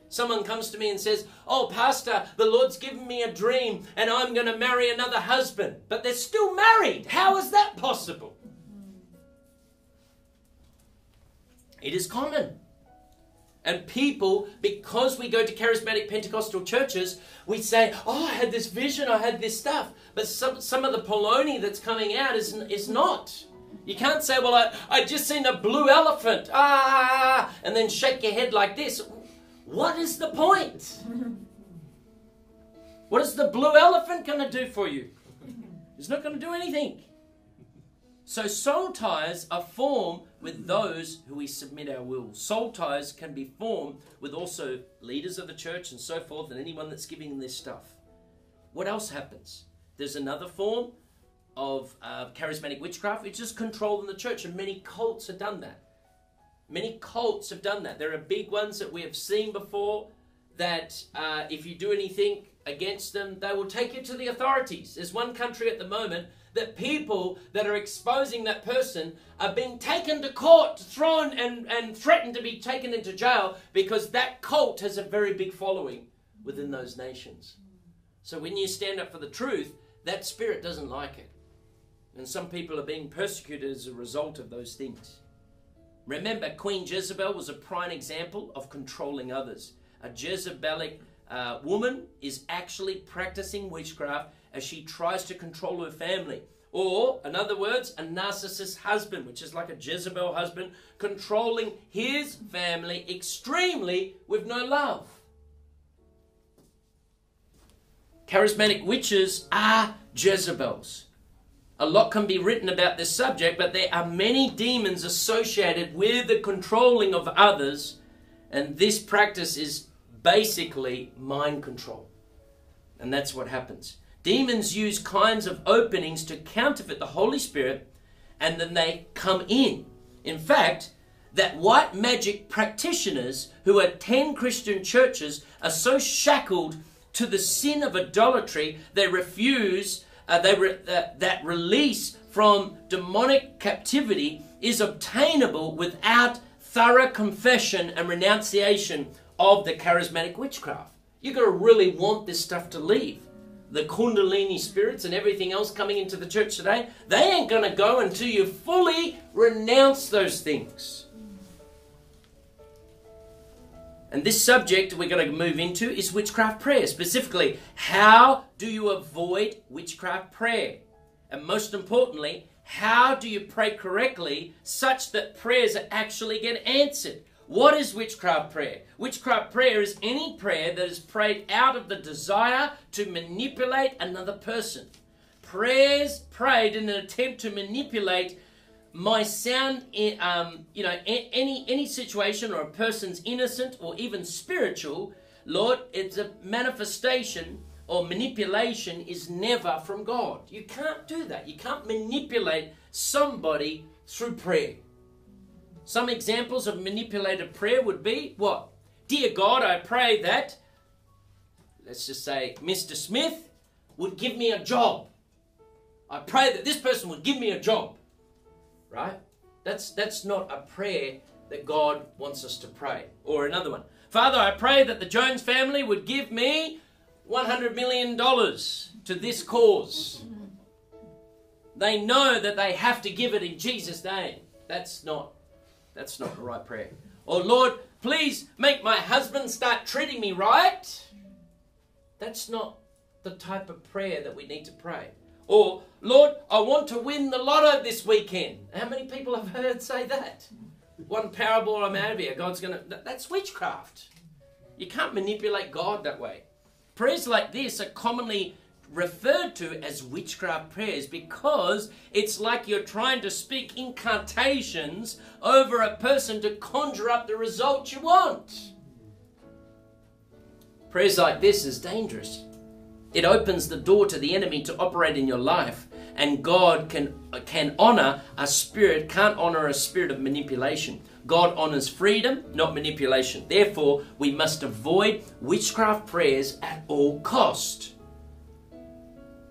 Someone comes to me and says, Oh, Pastor, the Lord's given me a dream and I'm going to marry another husband. But they're still married. How is that possible? It is common. And people, because we go to charismatic Pentecostal churches, we say, Oh, I had this vision, I had this stuff. But some, some of the polony that's coming out is, is not. You can't say, Well, I, I just seen a blue elephant, ah, ah, ah, ah and then shake your head like this. What is the point? What is the blue elephant going to do for you? It's not going to do anything. So soul ties are formed with those who we submit our will. Soul ties can be formed with also leaders of the church and so forth, and anyone that's giving this stuff. What else happens? There's another form of uh, charismatic witchcraft, which is control in the church, and many cults have done that. Many cults have done that. There are big ones that we have seen before that uh, if you do anything against them, they will take you to the authorities. There's one country at the moment that people that are exposing that person are being taken to court, thrown and, and threatened to be taken into jail because that cult has a very big following within those nations. So when you stand up for the truth, that spirit doesn't like it. And some people are being persecuted as a result of those things. Remember, Queen Jezebel was a prime example of controlling others. A Jezebelic uh, woman is actually practicing witchcraft as she tries to control her family. Or, in other words, a narcissist husband, which is like a Jezebel husband, controlling his family extremely with no love. Charismatic witches are Jezebels. A lot can be written about this subject, but there are many demons associated with the controlling of others, and this practice is basically mind control. And that's what happens. Demons use kinds of openings to counterfeit the Holy Spirit and then they come in. In fact, that white magic practitioners who attend Christian churches are so shackled to the sin of idolatry, they refuse, uh, they re- uh, that release from demonic captivity is obtainable without thorough confession and renunciation of the charismatic witchcraft. You've got to really want this stuff to leave the Kundalini spirits and everything else coming into the church today, they ain't going to go until you fully renounce those things. And this subject we're going to move into is witchcraft prayer. Specifically, how do you avoid witchcraft prayer? And most importantly, how do you pray correctly such that prayers actually get answered? What is witchcraft prayer? Witchcraft prayer is any prayer that is prayed out of the desire to manipulate another person. Prayers prayed in an attempt to manipulate my sound, um, you know, any any situation or a person's innocent or even spiritual. Lord, it's a manifestation or manipulation is never from God. You can't do that. You can't manipulate somebody through prayer. Some examples of manipulated prayer would be what? Dear God, I pray that, let's just say, Mr. Smith would give me a job. I pray that this person would give me a job. Right? That's, that's not a prayer that God wants us to pray. Or another one. Father, I pray that the Jones family would give me $100 million to this cause. They know that they have to give it in Jesus' name. That's not that's not the right prayer. Or, oh, Lord, please make my husband start treating me right. That's not the type of prayer that we need to pray. Or, Lord, I want to win the lotto this weekend. How many people have heard say that? One parable I'm out of here. God's going to. That's witchcraft. You can't manipulate God that way. Prayers like this are commonly referred to as witchcraft prayers because it's like you're trying to speak incantations over a person to conjure up the result you want. Prayers like this is dangerous. It opens the door to the enemy to operate in your life, and God can can honor a spirit, can't honor a spirit of manipulation. God honors freedom, not manipulation. Therefore, we must avoid witchcraft prayers at all cost.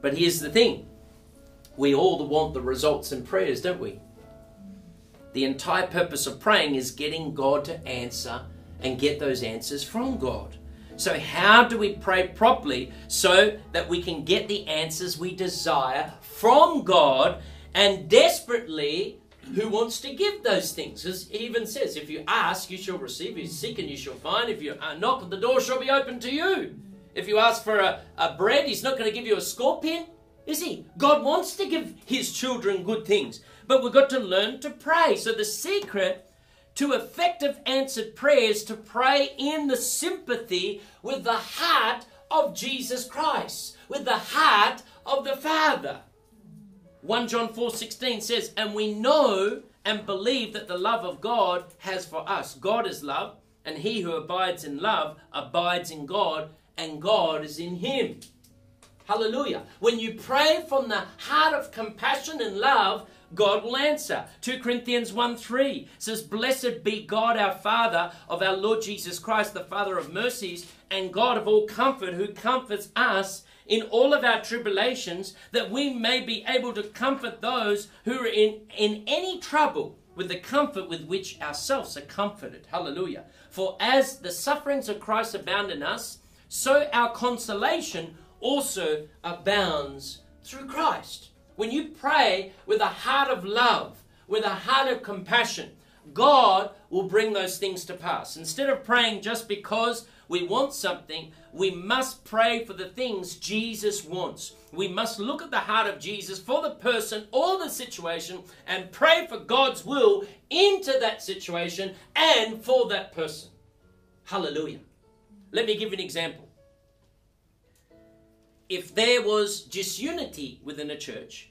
But here's the thing we all want the results in prayers, don't we? The entire purpose of praying is getting God to answer and get those answers from God. So, how do we pray properly so that we can get the answers we desire from God and desperately who wants to give those things. As he even says, if you ask, you shall receive. If you seek, and you shall find. If you uh, knock, the door shall be open to you. If you ask for a, a bread, he's not going to give you a scorpion, is he? God wants to give his children good things, but we've got to learn to pray. So the secret to effective answered prayers is to pray in the sympathy with the heart of Jesus Christ, with the heart of the Father. 1 John 4:16 says, "And we know and believe that the love of God has for us. God is love, and he who abides in love abides in God, and God is in him." Hallelujah. When you pray from the heart of compassion and love, God will answer. 2 Corinthians 1 3 says, Blessed be God our Father of our Lord Jesus Christ, the Father of mercies, and God of all comfort, who comforts us in all of our tribulations, that we may be able to comfort those who are in, in any trouble with the comfort with which ourselves are comforted. Hallelujah. For as the sufferings of Christ abound in us, so our consolation also abounds through Christ. When you pray with a heart of love, with a heart of compassion, God will bring those things to pass. Instead of praying just because we want something, we must pray for the things Jesus wants. We must look at the heart of Jesus for the person or the situation and pray for God's will into that situation and for that person. Hallelujah. Let me give an example. If there was disunity within a church,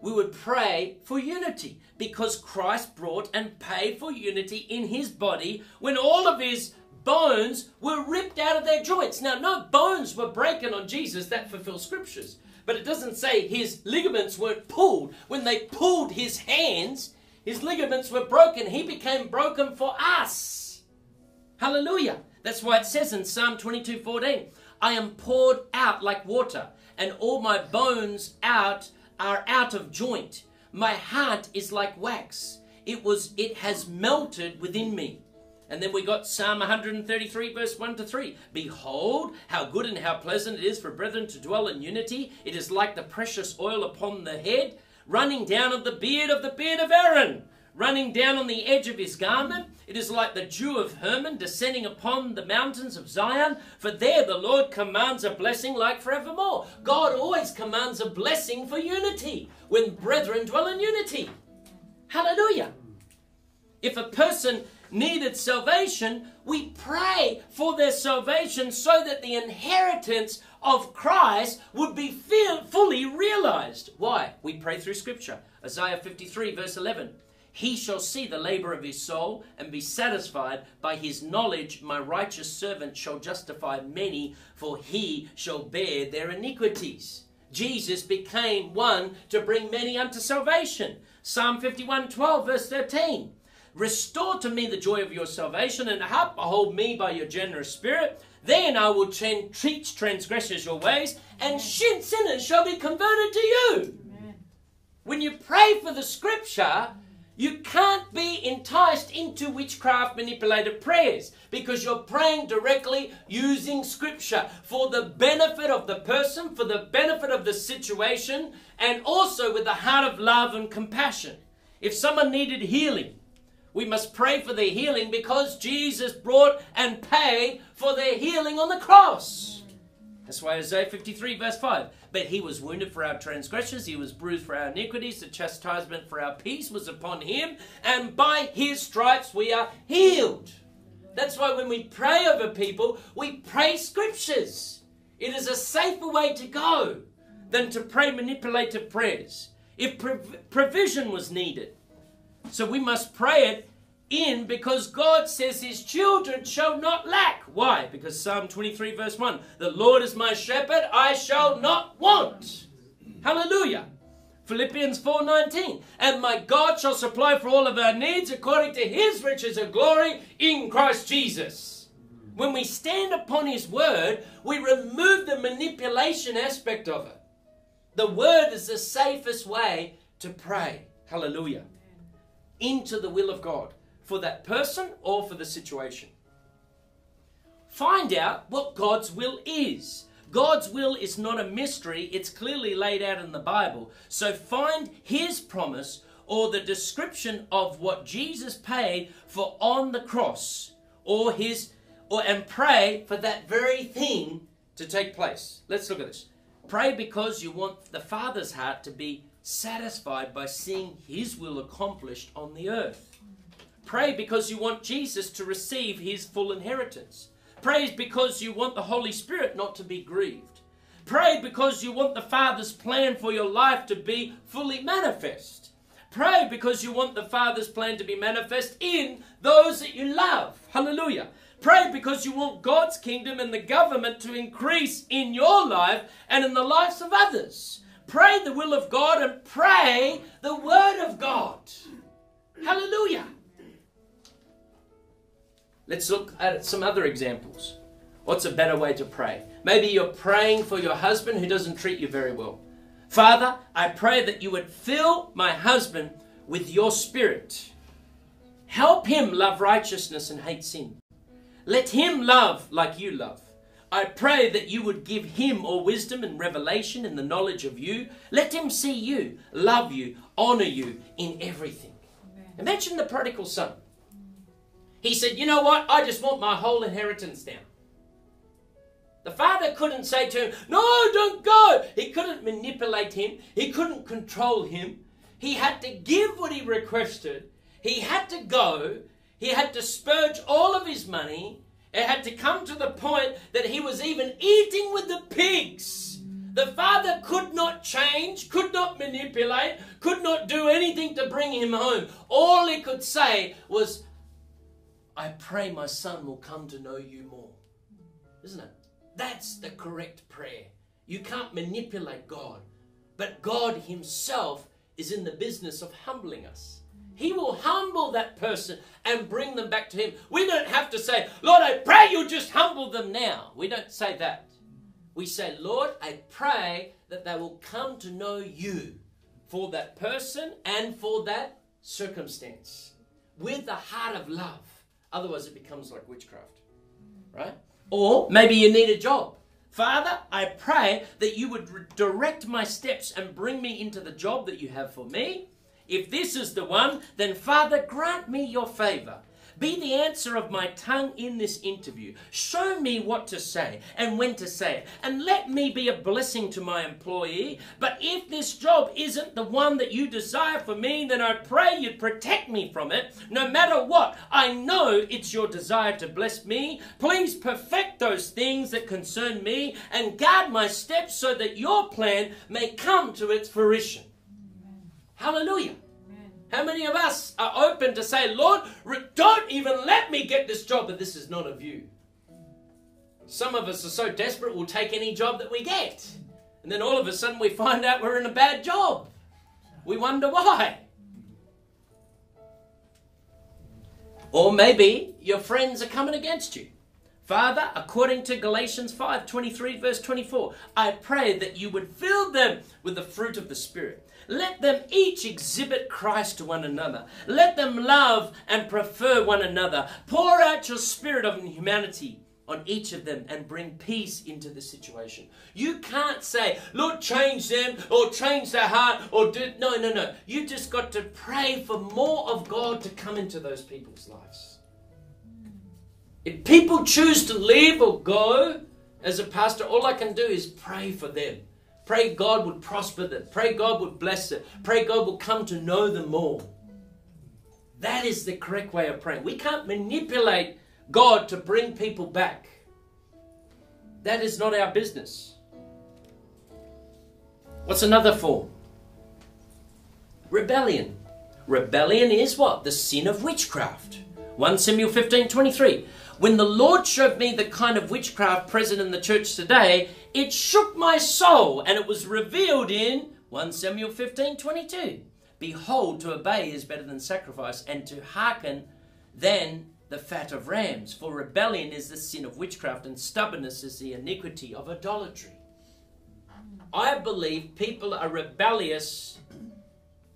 we would pray for unity because Christ brought and paid for unity in his body when all of his bones were ripped out of their joints. Now, no bones were broken on Jesus that fulfills scriptures, but it doesn't say his ligaments weren't pulled. When they pulled his hands, his ligaments were broken. He became broken for us. Hallelujah. That's why it says in Psalm 22 14, I am poured out like water, and all my bones out are out of joint. My heart is like wax. It was it has melted within me. And then we got Psalm 133, verse 1 to 3. Behold, how good and how pleasant it is for brethren to dwell in unity. It is like the precious oil upon the head, running down of the beard of the beard of Aaron, running down on the edge of his garment. It is like the dew of Hermon descending upon the mountains of Zion. For there the Lord commands a blessing like forevermore. God always commands a blessing for unity when brethren dwell in unity. Hallelujah. If a person needed salvation, we pray for their salvation so that the inheritance of Christ would be fully realized. Why? We pray through Scripture. Isaiah 53, verse 11. He shall see the labor of his soul and be satisfied by his knowledge. My righteous servant shall justify many, for he shall bear their iniquities. Jesus became one to bring many unto salvation. Psalm 51 12, verse 13. Restore to me the joy of your salvation and uphold me by your generous spirit. Then I will teach transgressors your ways, and sinners shall be converted to you. Amen. When you pray for the scripture, you can't be enticed into witchcraft manipulated prayers because you're praying directly using scripture for the benefit of the person, for the benefit of the situation, and also with the heart of love and compassion. If someone needed healing, we must pray for their healing because Jesus brought and paid for their healing on the cross. That's why Isaiah 53, verse 5. But he was wounded for our transgressions, he was bruised for our iniquities, the chastisement for our peace was upon him, and by his stripes we are healed. That's why when we pray over people, we pray scriptures. It is a safer way to go than to pray manipulative prayers. If prov- provision was needed, so we must pray it in because God says his children shall not lack. Why? Because Psalm 23, verse 1 The Lord is my shepherd, I shall not want. Hallelujah. Philippians 4:19 And my God shall supply for all of our needs according to his riches and glory in Christ Jesus. When we stand upon his word, we remove the manipulation aspect of it. The word is the safest way to pray. Hallelujah into the will of God for that person or for the situation. Find out what God's will is. God's will is not a mystery, it's clearly laid out in the Bible. So find His promise or the description of what Jesus paid for on the cross or his or and pray for that very thing to take place. Let's look at this. Pray because you want the Father's heart to be satisfied by seeing his will accomplished on the earth. Pray because you want Jesus to receive his full inheritance. Pray because you want the Holy Spirit not to be grieved. Pray because you want the Father's plan for your life to be fully manifest. Pray because you want the Father's plan to be manifest in those that you love. Hallelujah. Pray because you want God's kingdom and the government to increase in your life and in the lives of others. Pray the will of God and pray the word of God. Hallelujah. Let's look at some other examples. What's a better way to pray? Maybe you're praying for your husband who doesn't treat you very well. Father, I pray that you would fill my husband with your spirit. Help him love righteousness and hate sin. Let him love like you love. I pray that you would give him all wisdom and revelation in the knowledge of you. Let him see you, love you, honor you in everything. Amen. Imagine the prodigal son. He said, You know what? I just want my whole inheritance now. The father couldn't say to him, No, don't go. He couldn't manipulate him, he couldn't control him. He had to give what he requested. He had to go. He had to spurge all of his money. It had to come to the point that he was even eating with the pigs. The father could not change, could not manipulate, could not do anything to bring him home. All he could say was, I pray my son will come to know you more. Isn't it? That's the correct prayer. You can't manipulate God, but God Himself is in the business of humbling us. He will humble that person and bring them back to Him. We don't have to say, Lord, I pray you just humble them now. We don't say that. We say, Lord, I pray that they will come to know you for that person and for that circumstance with the heart of love. Otherwise, it becomes like witchcraft, right? Or maybe you need a job. Father, I pray that you would direct my steps and bring me into the job that you have for me. If this is the one, then Father, grant me your favor. Be the answer of my tongue in this interview. Show me what to say and when to say it. And let me be a blessing to my employee. But if this job isn't the one that you desire for me, then I pray you'd protect me from it. No matter what, I know it's your desire to bless me. Please perfect those things that concern me and guard my steps so that your plan may come to its fruition. Hallelujah. How many of us are open to say, Lord, don't even let me get this job, but this is not of you? Some of us are so desperate we'll take any job that we get. And then all of a sudden we find out we're in a bad job. We wonder why. Or maybe your friends are coming against you. Father, according to Galatians 5 23, verse 24, I pray that you would fill them with the fruit of the Spirit let them each exhibit Christ to one another. Let them love and prefer one another. Pour out your spirit of humanity on each of them and bring peace into the situation. You can't say, Lord, change them or change their heart or do. No, no, no. You just got to pray for more of God to come into those people's lives. If people choose to leave or go, as a pastor, all I can do is pray for them. Pray God would prosper them. Pray God would bless them. Pray God would come to know them more. That is the correct way of praying. We can't manipulate God to bring people back. That is not our business. What's another form? Rebellion. Rebellion is what? The sin of witchcraft. 1 Samuel 15 23. When the Lord showed me the kind of witchcraft present in the church today, it shook my soul, and it was revealed in 1 Samuel 15 22. Behold, to obey is better than sacrifice, and to hearken than the fat of rams. For rebellion is the sin of witchcraft, and stubbornness is the iniquity of idolatry. I believe people are rebellious,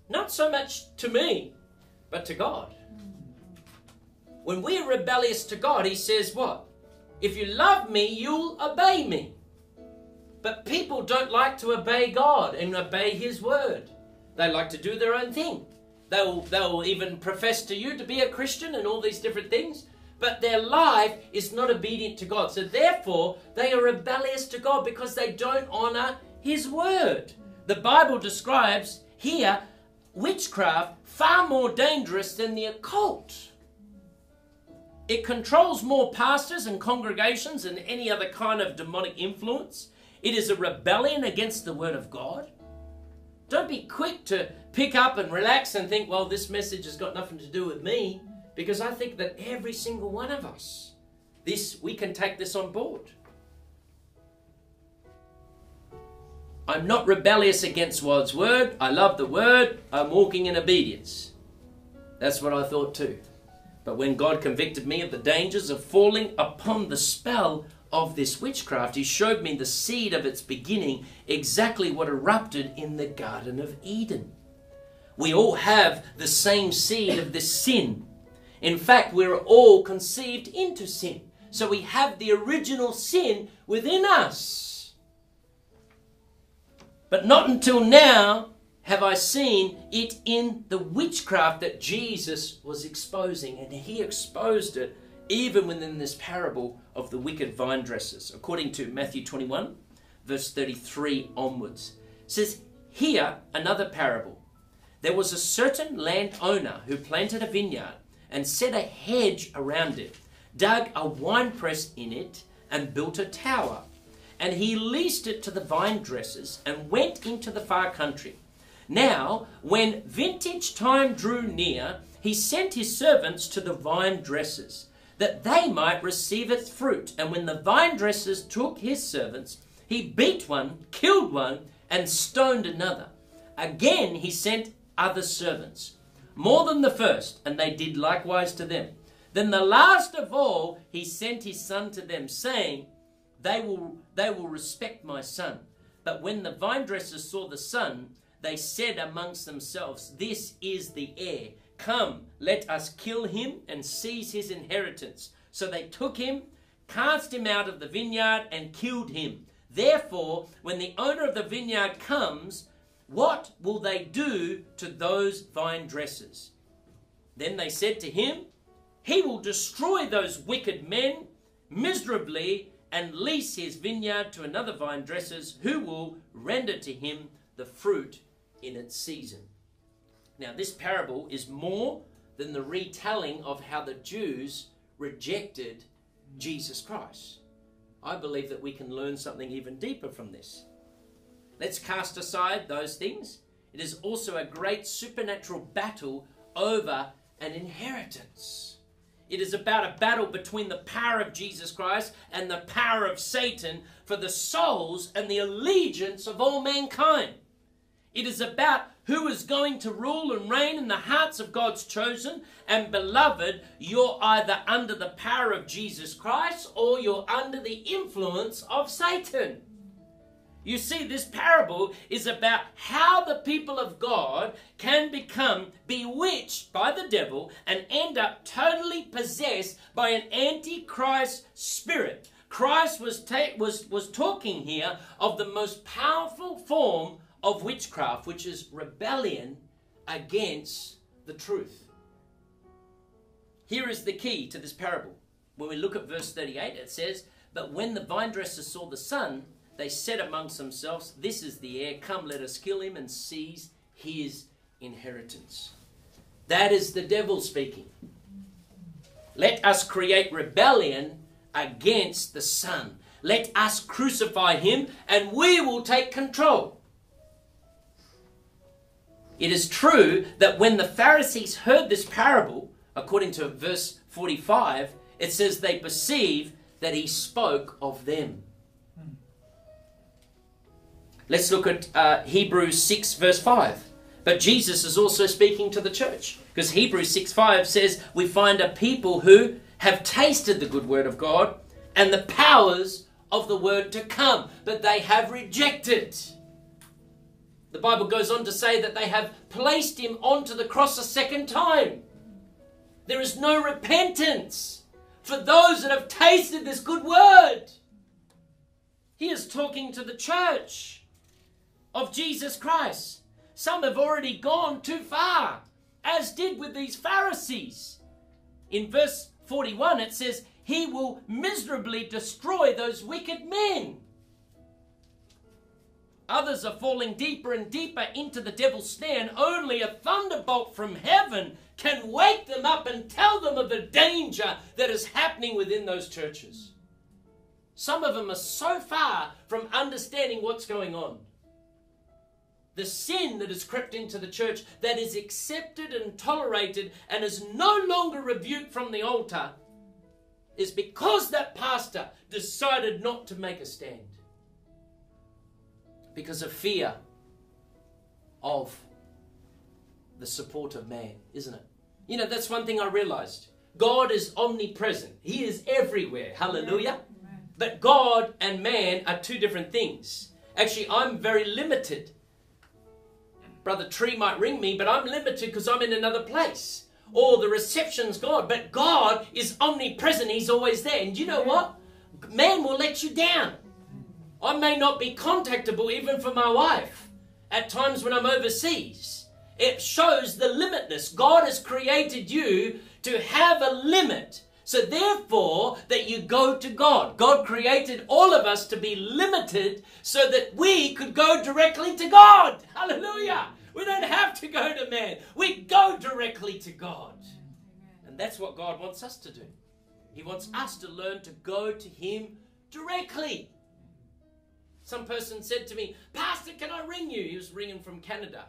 not so much to me, but to God. When we're rebellious to God, He says, What? If you love me, you'll obey me. But people don't like to obey God and obey His word. They like to do their own thing. They'll, they'll even profess to you to be a Christian and all these different things, but their life is not obedient to God. So therefore, they are rebellious to God because they don't honor His word. The Bible describes here witchcraft far more dangerous than the occult. It controls more pastors and congregations than any other kind of demonic influence. It is a rebellion against the Word of God. Don't be quick to pick up and relax and think, well, this message has got nothing to do with me, because I think that every single one of us, this we can take this on board. I'm not rebellious against God's word. I love the word. I'm walking in obedience. That's what I thought too. But when God convicted me of the dangers of falling upon the spell of this witchcraft, He showed me the seed of its beginning, exactly what erupted in the Garden of Eden. We all have the same seed of this sin. In fact, we're all conceived into sin. So we have the original sin within us. But not until now have I seen it in the witchcraft that Jesus was exposing. And he exposed it even within this parable of the wicked vine dressers. According to Matthew 21, verse 33 onwards. It says, Here another parable. There was a certain landowner who planted a vineyard and set a hedge around it, dug a winepress in it, and built a tower. And he leased it to the vine dressers and went into the far country. Now, when vintage time drew near, he sent his servants to the vine dressers, that they might receive its fruit. And when the vine dressers took his servants, he beat one, killed one, and stoned another. Again he sent other servants, more than the first, and they did likewise to them. Then the last of all he sent his son to them, saying, They will, they will respect my son. But when the vine dressers saw the son, they said amongst themselves, This is the heir. Come, let us kill him and seize his inheritance. So they took him, cast him out of the vineyard, and killed him. Therefore, when the owner of the vineyard comes, what will they do to those vine dressers? Then they said to him, He will destroy those wicked men miserably and lease his vineyard to another vine dressers who will render to him the fruit in its season. Now, this parable is more than the retelling of how the Jews rejected Jesus Christ. I believe that we can learn something even deeper from this. Let's cast aside those things. It is also a great supernatural battle over an inheritance. It is about a battle between the power of Jesus Christ and the power of Satan for the souls and the allegiance of all mankind. It is about who is going to rule and reign in the hearts of God's chosen and beloved. You're either under the power of Jesus Christ or you're under the influence of Satan. You see, this parable is about how the people of God can become bewitched by the devil and end up totally possessed by an antichrist spirit. Christ was, ta- was, was talking here of the most powerful form of witchcraft, which is rebellion against the truth. Here is the key to this parable. When we look at verse 38, it says, But when the vine dressers saw the son, they said amongst themselves, This is the heir, come let us kill him and seize his inheritance. That is the devil speaking. Let us create rebellion against the Son. Let us crucify him and we will take control. It is true that when the Pharisees heard this parable, according to verse 45, it says they perceive that he spoke of them. Let's look at uh, Hebrews 6, verse 5. But Jesus is also speaking to the church because Hebrews 6 5 says we find a people who have tasted the good word of God and the powers of the word to come, but they have rejected. The Bible goes on to say that they have placed him onto the cross a second time. There is no repentance for those that have tasted this good word. He is talking to the church of Jesus Christ. Some have already gone too far as did with these Pharisees. In verse 41, it says, He will miserably destroy those wicked men. Others are falling deeper and deeper into the devil's snare, and only a thunderbolt from heaven can wake them up and tell them of the danger that is happening within those churches. Some of them are so far from understanding what's going on. The sin that has crept into the church that is accepted and tolerated and is no longer rebuked from the altar is because that pastor decided not to make a stand because of fear of the support of man, isn't it? You know, that's one thing I realized. God is omnipresent, He is everywhere. Hallelujah. But God and man are two different things. Actually, I'm very limited. Brother Tree might ring me, but I'm limited because I'm in another place. Or the reception's God, but God is omnipresent. He's always there. And you know what? Man will let you down. I may not be contactable even for my wife at times when I'm overseas. It shows the limitness. God has created you to have a limit. So therefore, that you go to God. God created all of us to be limited so that we could go directly to God. Hallelujah. We don't have to go to man. We go directly to God. And that's what God wants us to do. He wants us to learn to go to Him directly. Some person said to me, Pastor, can I ring you? He was ringing from Canada.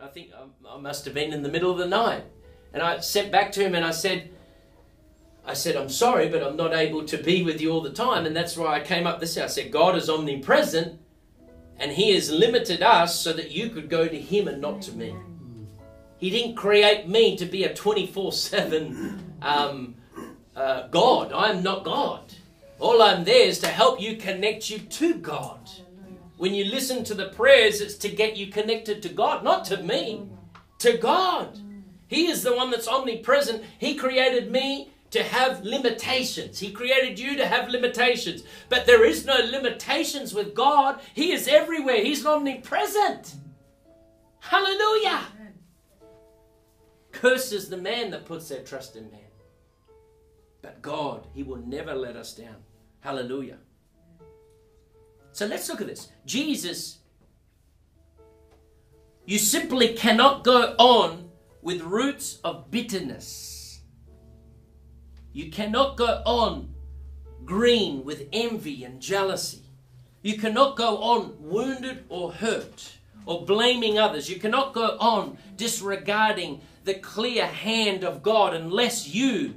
I think I must have been in the middle of the night. And I sent back to him and I said, I said, I'm sorry, but I'm not able to be with you all the time. And that's why I came up this. I said, God is omnipresent and He has limited us so that you could go to Him and not to me. He didn't create me to be a 24 7 um, uh, God. I'm not God. All I'm there is to help you connect you to God. When you listen to the prayers, it's to get you connected to God, not to me, to God. He is the one that's omnipresent. He created me to have limitations. He created you to have limitations. But there is no limitations with God. He is everywhere. He's omnipresent. Hallelujah. Cursed is the man that puts their trust in man. But God, He will never let us down. Hallelujah. So let's look at this. Jesus, you simply cannot go on with roots of bitterness. You cannot go on green with envy and jealousy. You cannot go on wounded or hurt or blaming others. You cannot go on disregarding the clear hand of God unless you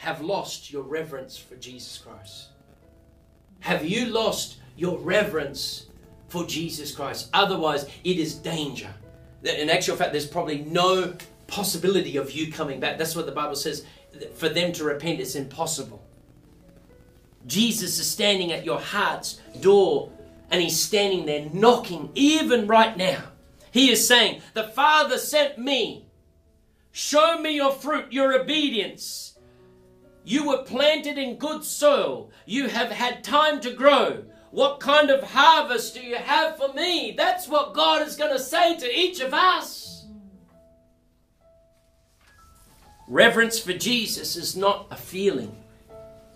have lost your reverence for Jesus Christ? Have you lost your reverence for Jesus Christ? Otherwise, it is danger. In actual fact, there's probably no possibility of you coming back. That's what the Bible says. For them to repent, it's impossible. Jesus is standing at your heart's door and he's standing there knocking even right now. He is saying, The Father sent me. Show me your fruit, your obedience. You were planted in good soil. You have had time to grow. What kind of harvest do you have for me? That's what God is going to say to each of us. Reverence for Jesus is not a feeling,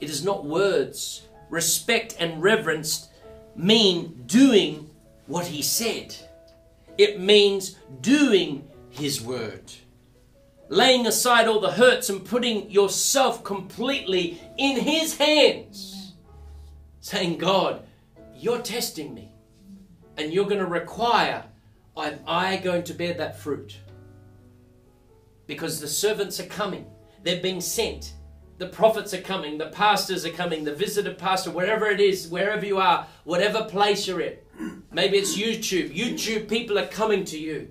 it is not words. Respect and reverence mean doing what He said, it means doing His word laying aside all the hurts and putting yourself completely in His hands. Saying, God, you're testing me, and you're going to require, am I going to bear that fruit? Because the servants are coming, they're being sent. The prophets are coming, the pastors are coming, the visitor pastor, wherever it is, wherever you are, whatever place you're in. Maybe it's YouTube. YouTube people are coming to you,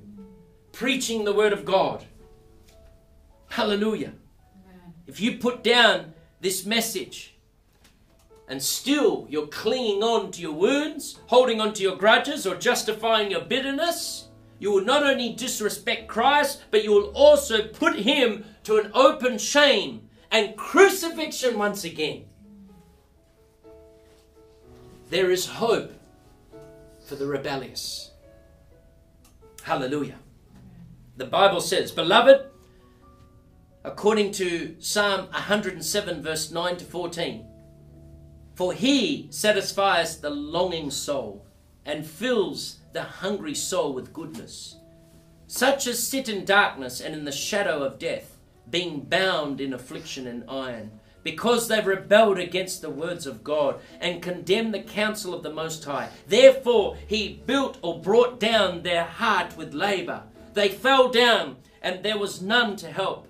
preaching the word of God Hallelujah. If you put down this message and still you're clinging on to your wounds, holding on to your grudges, or justifying your bitterness, you will not only disrespect Christ, but you will also put him to an open shame and crucifixion once again. There is hope for the rebellious. Hallelujah. The Bible says, Beloved, according to Psalm 107, verse 9 to 14, for he satisfies the longing soul and fills the hungry soul with goodness. Such as sit in darkness and in the shadow of death, being bound in affliction and iron, because they've rebelled against the words of God and condemned the counsel of the Most High. Therefore, he built or brought down their heart with labor. They fell down, and there was none to help.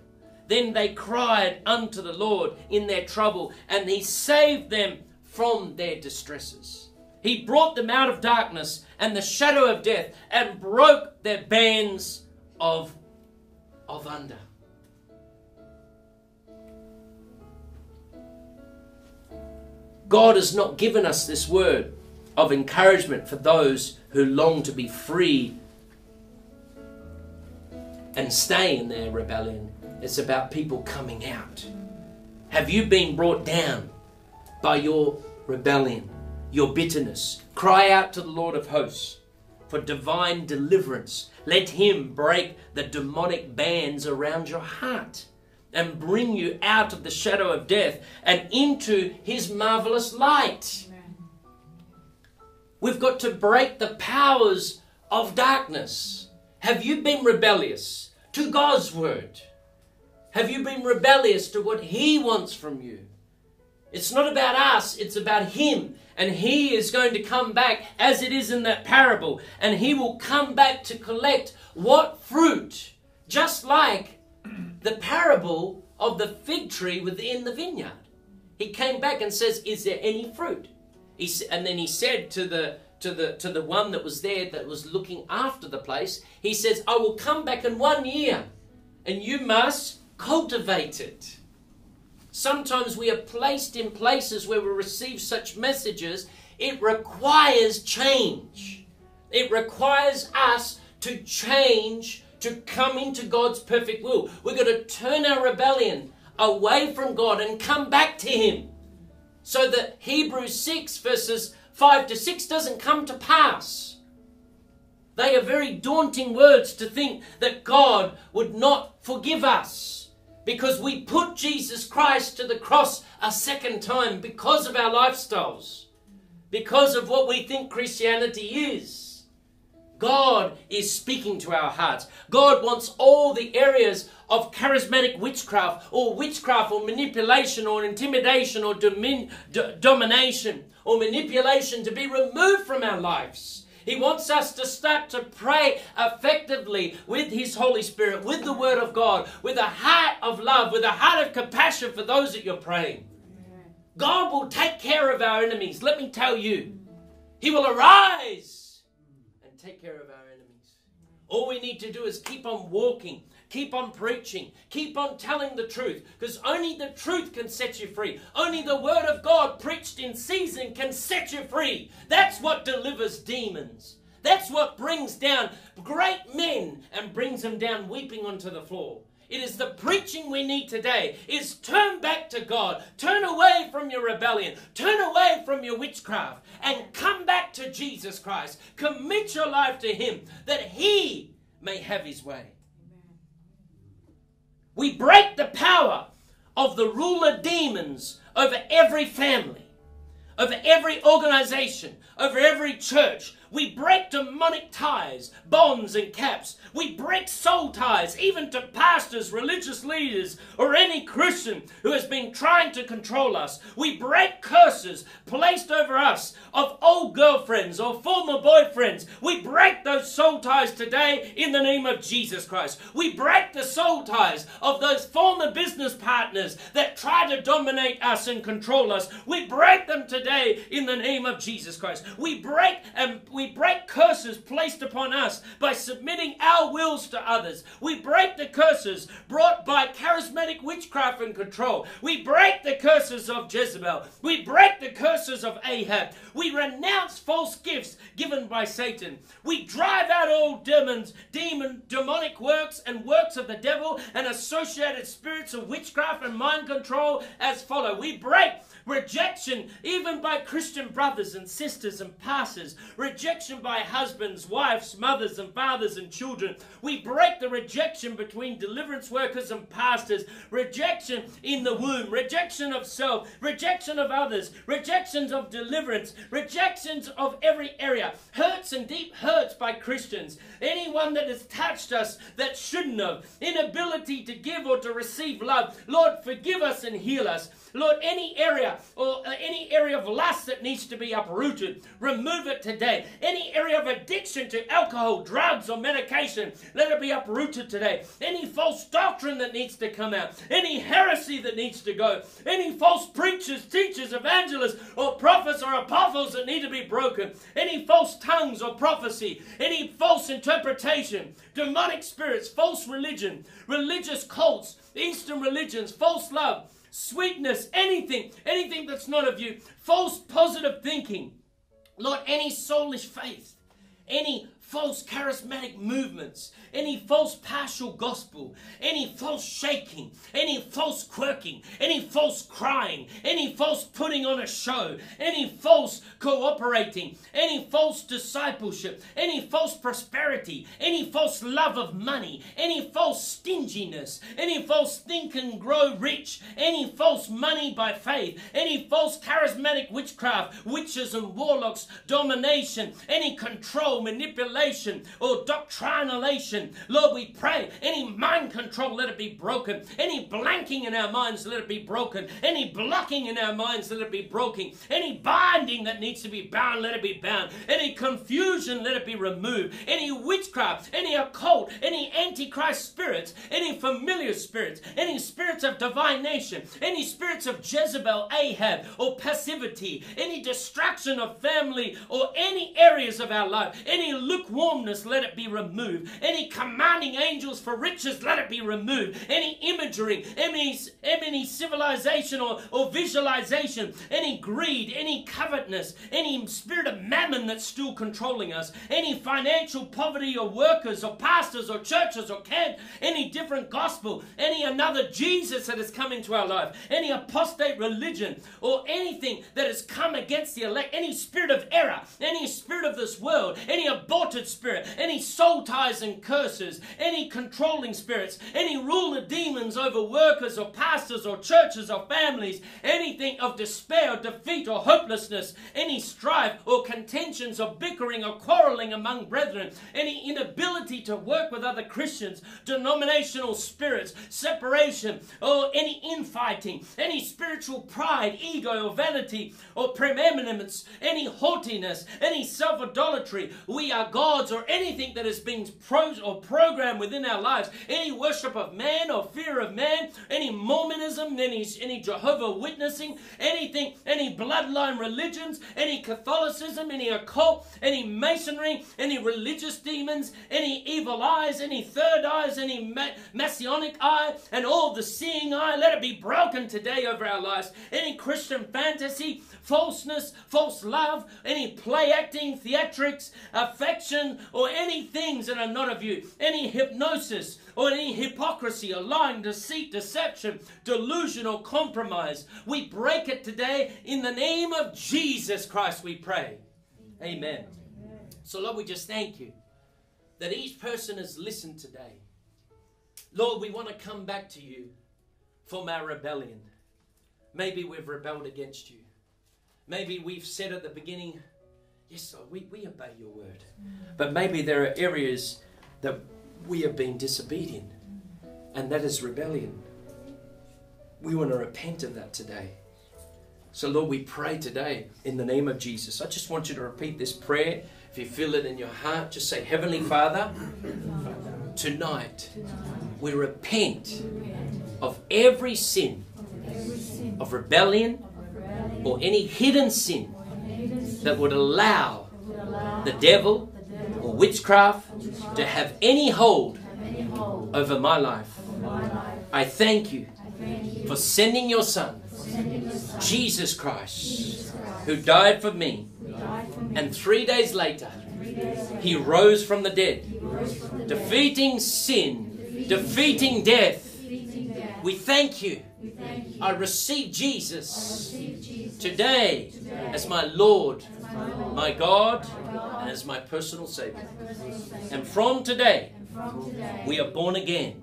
Then they cried unto the Lord in their trouble, and he saved them from their distresses. He brought them out of darkness and the shadow of death and broke their bands of, of under. God has not given us this word of encouragement for those who long to be free and stay in their rebellion. It's about people coming out. Have you been brought down by your rebellion, your bitterness? Cry out to the Lord of hosts for divine deliverance. Let Him break the demonic bands around your heart and bring you out of the shadow of death and into His marvelous light. We've got to break the powers of darkness. Have you been rebellious to God's word? Have you been rebellious to what He wants from you? It's not about us, it's about Him. And He is going to come back as it is in that parable. And He will come back to collect what fruit? Just like the parable of the fig tree within the vineyard. He came back and says, Is there any fruit? He, and then he said to the to the to the one that was there that was looking after the place, he says, I will come back in one year, and you must cultivate it. Sometimes we are placed in places where we receive such messages. It requires change. It requires us to change to come into God's perfect will. We're going to turn our rebellion away from God and come back to Him. So that Hebrews 6 verses 5 to 6 doesn't come to pass. They are very daunting words to think that God would not forgive us because we put Jesus Christ to the cross a second time because of our lifestyles, because of what we think Christianity is. God is speaking to our hearts. God wants all the areas of charismatic witchcraft or witchcraft or manipulation or intimidation or domin- domination or manipulation to be removed from our lives. He wants us to start to pray effectively with His Holy Spirit, with the Word of God, with a heart of love, with a heart of compassion for those that you're praying. God will take care of our enemies. Let me tell you, He will arise and take care of our enemies. All we need to do is keep on walking, keep on preaching, keep on telling the truth, because only the truth can set you free. Only the Word of God preached in season can set you free. That's what delivers demons. That's what brings down great men and brings them down weeping onto the floor. It is the preaching we need today is turn back to God. Turn away from your rebellion. Turn away from your witchcraft and come back to Jesus Christ. Commit your life to him that he may have his way. We break the power of the ruler demons over every family, over every organization, over every church, we break demonic ties, bonds, and caps. We break soul ties, even to pastors, religious leaders, or any Christian who has been trying to control us. We break curses placed over us of old girlfriends or former boyfriends. We break those soul ties today in the name of Jesus Christ. We break the soul ties of those former business partners that try to dominate us and control us. We break them today in the name of Jesus Christ. We break and we we break curses placed upon us by submitting our wills to others. We break the curses brought by charismatic witchcraft and control. We break the curses of Jezebel. We break the curses of Ahab. We renounce false gifts given by Satan. We drive out all demons, demon, demonic works and works of the devil and associated spirits of witchcraft and mind control as follow. We break rejection even by Christian brothers and sisters and pastors. Rejection by husbands, wives, mothers, and fathers and children. We break the rejection between deliverance workers and pastors, rejection in the womb, rejection of self, rejection of others, rejections of deliverance, rejections of every area, hurts and deep hurts by Christians. Anyone that has touched us that shouldn't have, inability to give or to receive love. Lord, forgive us and heal us. Lord, any area or uh, any area of lust that needs to be uprooted, remove it today. Any area of addiction to alcohol, drugs, or medication, let it be uprooted today. Any false doctrine that needs to come out, any heresy that needs to go, any false preachers, teachers, evangelists, or prophets or apostles that need to be broken, any false tongues or prophecy, any false interpretation, demonic spirits, false religion, religious cults, Eastern religions, false love, sweetness, anything, anything that's not of you, false positive thinking, Lord, any soulish faith, any false charismatic movements, any false partial gospel, any false shaking, any false quirking, any false crying, any false putting on a show, any false cooperating, any false discipleship, any false prosperity, any false love of money, any false stinginess, any false think and grow rich, any false money by faith, any false charismatic witchcraft, witches and warlocks, domination, any control, manipulation or doctrinalization. Lord, we pray any mind control, let it be broken. Any blanking in our minds, let it be broken. Any blocking in our minds, let it be broken. Any binding that needs to be bound, let it be bound. Any confusion, let it be removed. Any witchcraft, any occult, any antichrist spirits, any familiar spirits, any spirits of divination, any spirits of Jezebel, Ahab, or passivity, any distraction of family or any areas of our life, any lukewarm lukewarmness, let it be removed. Any commanding angels for riches, let it be removed. Any imagery, any, any civilization or, or visualization, any greed, any covetousness, any spirit of mammon that's still controlling us, any financial poverty or workers or pastors or churches or any different gospel, any another Jesus that has come into our life, any apostate religion or anything that has come against the elect, any spirit of error, any spirit of this world, any aborted spirit, any soul ties and curses, any controlling spirits, any ruler demons over workers or pastors or churches or families, anything of despair, or defeat or hopelessness, any strife or contentions or bickering or quarreling among brethren, any inability to work with other Christians, denominational spirits, separation, or any infighting, any spiritual pride, ego, or vanity, or preeminence, any haughtiness, any self idolatry. We are God gods or anything that being pro- or programmed within our lives, any worship of man or fear of man, any Mormonism, any, any Jehovah Witnessing, anything, any bloodline religions, any Catholicism, any occult, any masonry, any religious demons, any evil eyes, any third eyes, any ma- messianic eye, and all the seeing eye, let it be broken today over our lives. Any Christian fantasy, falseness, false love, any play acting, theatrics, affection, or any things that are not of you, any hypnosis, or any hypocrisy, or lying, deceit, deception, delusion, or compromise. We break it today in the name of Jesus Christ, we pray. Amen. So, Lord, we just thank you that each person has listened today. Lord, we want to come back to you from our rebellion. Maybe we've rebelled against you. Maybe we've said at the beginning, Yes, Lord, we, we obey your word. Mm. But maybe there are areas that we have been disobedient, and that is rebellion. We want to repent of that today. So, Lord, we pray today in the name of Jesus. I just want you to repeat this prayer. If you feel it in your heart, just say, Heavenly Father, tonight we repent of every sin of rebellion or any hidden sin that would allow the devil or witchcraft to have any hold over my life. I thank you for sending your Son, Jesus Christ, who died for me. And three days later, he rose from the dead, defeating sin, defeating death. We thank you. I receive Jesus today as my Lord, my God, as my personal Savior. And from today, And we are born again.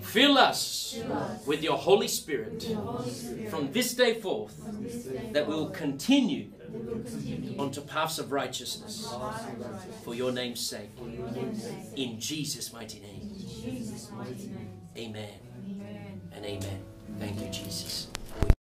Fill us with your Holy Spirit from this day forth that we will continue onto paths of righteousness for your name's sake. In Jesus' mighty name. Amen. and amen. Thank you, Jesus.